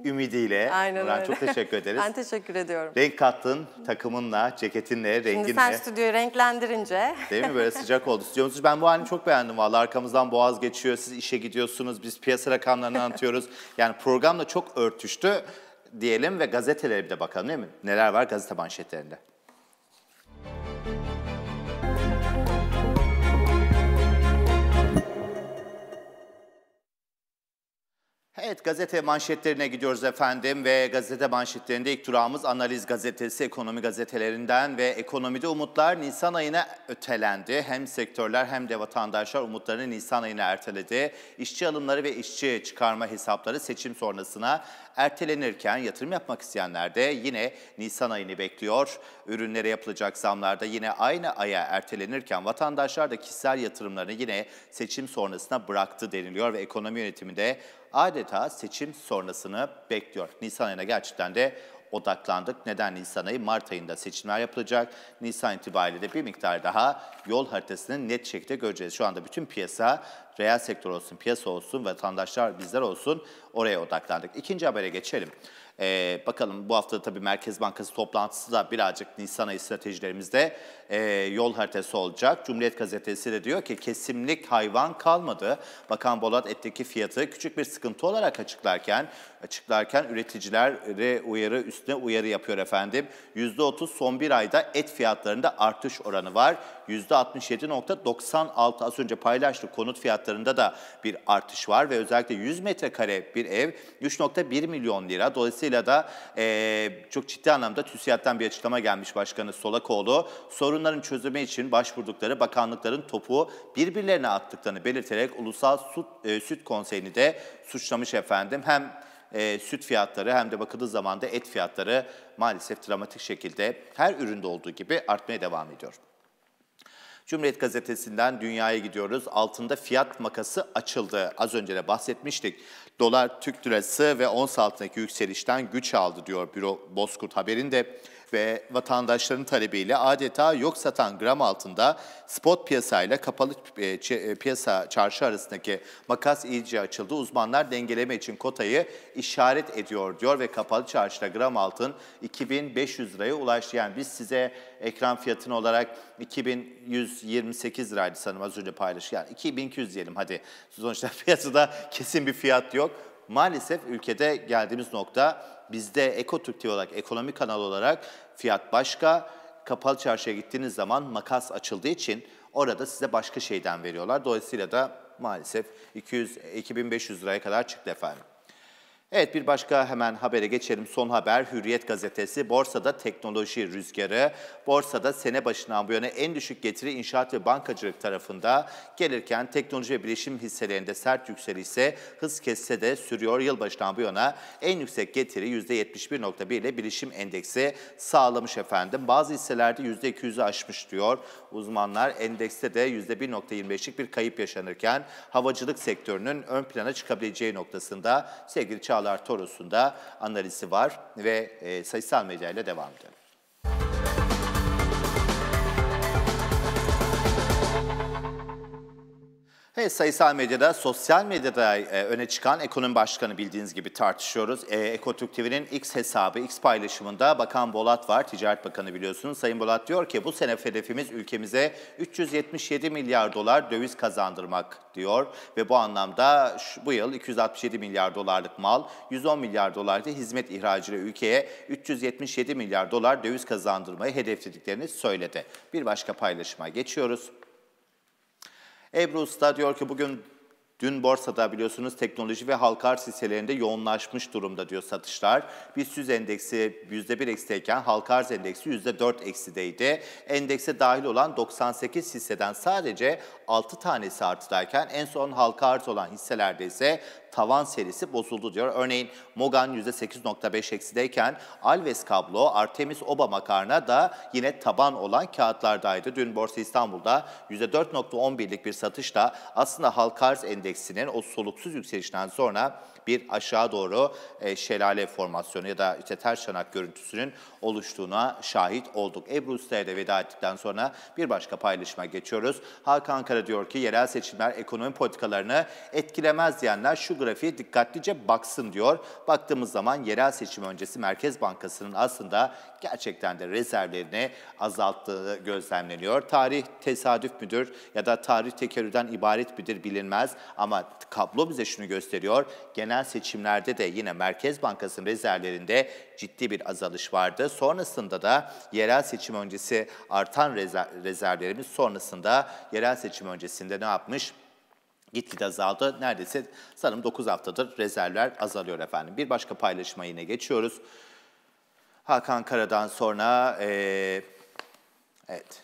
ümidiyle. Aynen Nurhan, öyle. çok teşekkür ederiz. Ben teşekkür ediyorum. Renk kattın takımınla, ceketinle, Şimdi renginle. sen stüdyoyu renklendirince Değil mi? Böyle sıcak oldu. Stüdyomuz. Ben bu halini çok beğendim valla. Arkamızdan boğaz geçiyor, siz işe gidiyorsunuz, biz piyasa rakamlarını anlatıyoruz. Yani programla çok örtüştü diyelim ve gazetelere bir de bakalım değil mi? Neler var gazete manşetlerinde? Evet gazete manşetlerine gidiyoruz efendim ve gazete manşetlerinde ilk durağımız Analiz Gazetesi ekonomi gazetelerinden ve ekonomide umutlar Nisan ayına ötelendi. Hem sektörler hem de vatandaşlar umutlarını Nisan ayına erteledi. İşçi alımları ve işçi çıkarma hesapları seçim sonrasına ertelenirken yatırım yapmak isteyenler de yine Nisan ayını bekliyor. Ürünlere yapılacak zamlar da yine aynı aya ertelenirken vatandaşlar da kişisel yatırımlarını yine seçim sonrasına bıraktı deniliyor ve ekonomi yönetiminde adeta seçim sonrasını bekliyor. Nisan ayına gerçekten de odaklandık. Neden Nisan ayı? Mart ayında seçimler yapılacak. Nisan itibariyle de bir miktar daha yol haritasını net şekilde göreceğiz. Şu anda bütün piyasa, reel sektör olsun, piyasa olsun, vatandaşlar bizler olsun oraya odaklandık. İkinci habere geçelim. Ee, bakalım bu hafta tabii Merkez Bankası toplantısı da birazcık Nisan ayı stratejilerimizde e, yol haritası olacak. Cumhuriyet Gazetesi de diyor ki kesimlik hayvan kalmadı. Bakan Bolat etteki fiyatı küçük bir sıkıntı olarak açıklarken açıklarken üreticilere uyarı üstüne uyarı yapıyor efendim. %30 son bir ayda et fiyatlarında artış oranı var. %67.96 az önce paylaştık konut fiyatlarında da bir artış var ve özellikle 100 metrekare bir ev 3.1 milyon lira. Dolayısıyla da e, çok ciddi anlamda TÜSİAD'dan bir açıklama gelmiş Başkanı Solakoğlu. Sorunların çözümü için başvurdukları bakanlıkların topu birbirlerine attıklarını belirterek Ulusal Süt, e, Süt Konseyi'ni de suçlamış efendim. Hem e, süt fiyatları hem de bakıldığı zaman da et fiyatları maalesef dramatik şekilde her üründe olduğu gibi artmaya devam ediyor. Cumhuriyet Gazetesi'nden dünyaya gidiyoruz. Altında fiyat makası açıldı. Az önce de bahsetmiştik. Dolar, Türk lirası ve ons altındaki yükselişten güç aldı diyor Büro Bozkurt haberinde ve vatandaşların talebiyle adeta yok satan gram altında spot piyasayla kapalı e, e, piyasa çarşı arasındaki makas iyice açıldı. Uzmanlar dengeleme için kotayı işaret ediyor diyor ve kapalı çarşıda gram altın 2500 liraya ulaştı. Yani biz size ekran fiyatını olarak 2128 liraydı sanırım az önce paylaştık. Yani 2200 diyelim hadi. Sonuçta piyasada kesin bir fiyat yok. Maalesef ülkede geldiğimiz nokta bizde Ekotürk TV olarak, ekonomi kanalı olarak fiyat başka. Kapalı çarşıya gittiğiniz zaman makas açıldığı için orada size başka şeyden veriyorlar. Dolayısıyla da maalesef 200 2500 liraya kadar çıktı efendim. Evet bir başka hemen habere geçelim. Son haber Hürriyet gazetesi. Borsada teknoloji rüzgarı. Borsada sene başından bu yana en düşük getiri inşaat ve bankacılık tarafında gelirken teknoloji ve bilişim hisselerinde sert yükseliş ise hız kesse de sürüyor. Yılbaşından bu yana en yüksek getiri %71.1 ile bilişim endeksi sağlamış efendim. Bazı hisselerde %200'ü aşmış diyor uzmanlar. Endekste de %1.25'lik bir kayıp yaşanırken havacılık sektörünün ön plana çıkabileceği noktasında sevgili Çağlar Toros'un da analizi var ve e, sayısal medyayla devam edelim. Evet, sayısal medyada, sosyal medyada e, öne çıkan ekonomi başkanı bildiğiniz gibi tartışıyoruz. E, Ekotürk TV'nin X hesabı, X paylaşımında Bakan Bolat var, Ticaret Bakanı biliyorsunuz. Sayın Bolat diyor ki bu sene hedefimiz ülkemize 377 milyar dolar döviz kazandırmak diyor. Ve bu anlamda şu, bu yıl 267 milyar dolarlık mal, 110 milyar dolarlık hizmet ihracıyla ülkeye 377 milyar dolar döviz kazandırmayı hedeflediklerini söyledi. Bir başka paylaşıma geçiyoruz. Ebru Usta diyor ki bugün Dün borsada biliyorsunuz teknoloji ve halka arz hisselerinde yoğunlaşmış durumda diyor satışlar. BIST 100 endeksi %1 eksideyken halka arz endeksi %4 eksideydi. Endekse dahil olan 98 hisseden sadece 6 tanesi artıdayken en son halka arz olan hisselerde ise tavan serisi bozuldu diyor. Örneğin Mogan %8.5 eksideyken Alves Kablo, Artemis Oba makarna da yine taban olan kağıtlardaydı. Dün Borsa İstanbul'da %4.11'lik bir satışla aslında halka endeksinin o soluksuz yükselişten sonra bir aşağı doğru e, şelale formasyonu ya da işte ters çanak görüntüsünün oluştuğuna şahit olduk. Ebru Usta'ya da veda ettikten sonra bir başka paylaşıma geçiyoruz. Hakan Ankara diyor ki yerel seçimler ekonomi politikalarını etkilemez diyenler şu grafiğe dikkatlice baksın diyor. Baktığımız zaman yerel seçim öncesi Merkez Bankası'nın aslında gerçekten de rezervlerini azalttığı gözlemleniyor. Tarih tesadüf müdür ya da tarih tekerrürden ibaret midir bilinmez ama kablo bize şunu gösteriyor. Genel seçimlerde de yine Merkez Bankası'nın rezervlerinde ciddi bir azalış vardı. Sonrasında da yerel seçim öncesi artan rezervlerimiz sonrasında yerel seçim öncesinde ne yapmış? gitgide azaldı. Neredeyse sanırım 9 haftadır rezervler azalıyor efendim. Bir başka paylaşıma yine geçiyoruz. Hakan Kara'dan sonra eee, evet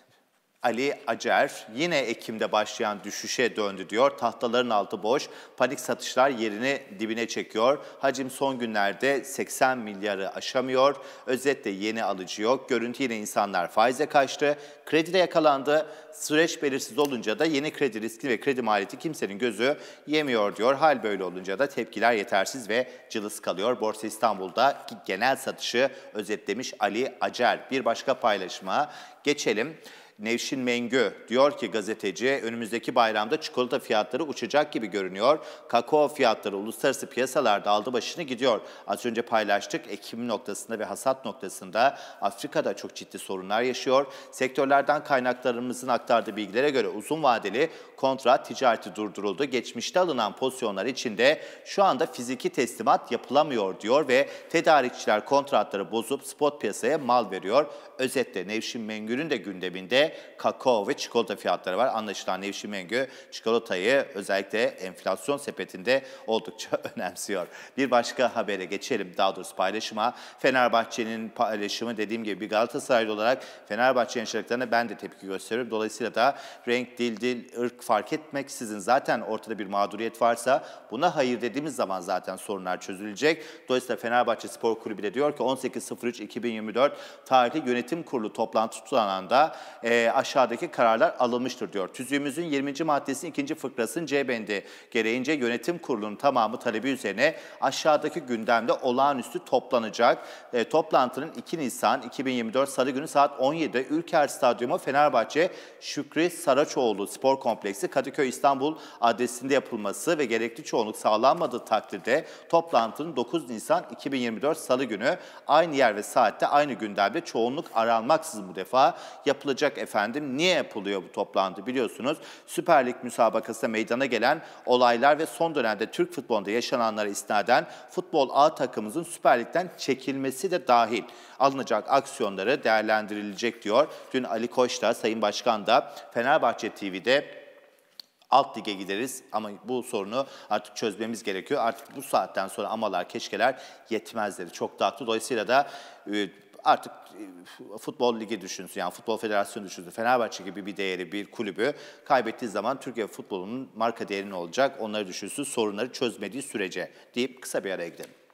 Ali Acer yine Ekim'de başlayan düşüşe döndü diyor. Tahtaların altı boş, panik satışlar yerini dibine çekiyor. Hacim son günlerde 80 milyarı aşamıyor. Özetle yeni alıcı yok. Görüntü yine insanlar faize kaçtı. Kredide yakalandı. Süreç belirsiz olunca da yeni kredi riski ve kredi maliyeti kimsenin gözü yemiyor diyor. Hal böyle olunca da tepkiler yetersiz ve cılız kalıyor. Borsa İstanbul'da genel satışı özetlemiş Ali Acer. Bir başka paylaşıma geçelim. Nevşin Mengü diyor ki gazeteci önümüzdeki bayramda çikolata fiyatları uçacak gibi görünüyor. Kakao fiyatları uluslararası piyasalarda aldı başını gidiyor. Az önce paylaştık Ekim noktasında ve hasat noktasında Afrika'da çok ciddi sorunlar yaşıyor. Sektörlerden kaynaklarımızın aktardığı bilgilere göre uzun vadeli kontrat ticareti durduruldu. Geçmişte alınan pozisyonlar içinde şu anda fiziki teslimat yapılamıyor diyor ve tedarikçiler kontratları bozup spot piyasaya mal veriyor. Özetle Nevşin Mengü'nün de gündeminde kakao ve çikolata fiyatları var. Anlaşılan Nevşin Mengü çikolatayı özellikle enflasyon sepetinde oldukça önemsiyor. Bir başka habere geçelim daha doğrusu paylaşıma. Fenerbahçe'nin paylaşımı dediğim gibi bir Galatasaraylı olarak Fenerbahçe yaşadıklarına ben de tepki gösteriyorum. Dolayısıyla da renk, dil, dil, ırk fark etmeksizin zaten ortada bir mağduriyet varsa buna hayır dediğimiz zaman zaten sorunlar çözülecek. Dolayısıyla Fenerbahçe Spor Kulübü de diyor ki 18.03.2024 tarihli yönetim kurulu toplantı tutanağında e, aşağıdaki kararlar alınmıştır diyor. Tüzüğümüzün 20. maddesinin ikinci fıkrasının C bendi gereğince yönetim kurulunun tamamı talebi üzerine aşağıdaki gündemde olağanüstü toplanacak. E, toplantının 2 Nisan 2024 Salı günü saat 17'de Ülker Stadyumu Fenerbahçe Şükrü Saraçoğlu Spor Kompleksi Kadıköy İstanbul adresinde yapılması ve gerekli çoğunluk sağlanmadığı takdirde toplantının 9 Nisan 2024 Salı günü aynı yer ve saatte aynı gündemde çoğunluk aranmaksızın bu defa yapılacak efendim. Niye yapılıyor bu toplantı biliyorsunuz. Süper Lig müsabakasında meydana gelen olaylar ve son dönemde Türk futbolunda yaşananlara istinaden futbol A takımımızın Süper Lig'den çekilmesi de dahil alınacak aksiyonları değerlendirilecek diyor. Dün Ali Koç da Sayın Başkan da Fenerbahçe TV'de alt lige gideriz ama bu sorunu artık çözmemiz gerekiyor. Artık bu saatten sonra amalar, keşkeler yetmez dedi. Çok da haklı. Dolayısıyla da e, artık futbol ligi düşünsün yani futbol federasyonu düşünsün. Fenerbahçe gibi bir değeri, bir kulübü kaybettiği zaman Türkiye futbolunun marka değeri ne olacak? Onları düşünsün, sorunları çözmediği sürece deyip kısa bir araya gidelim.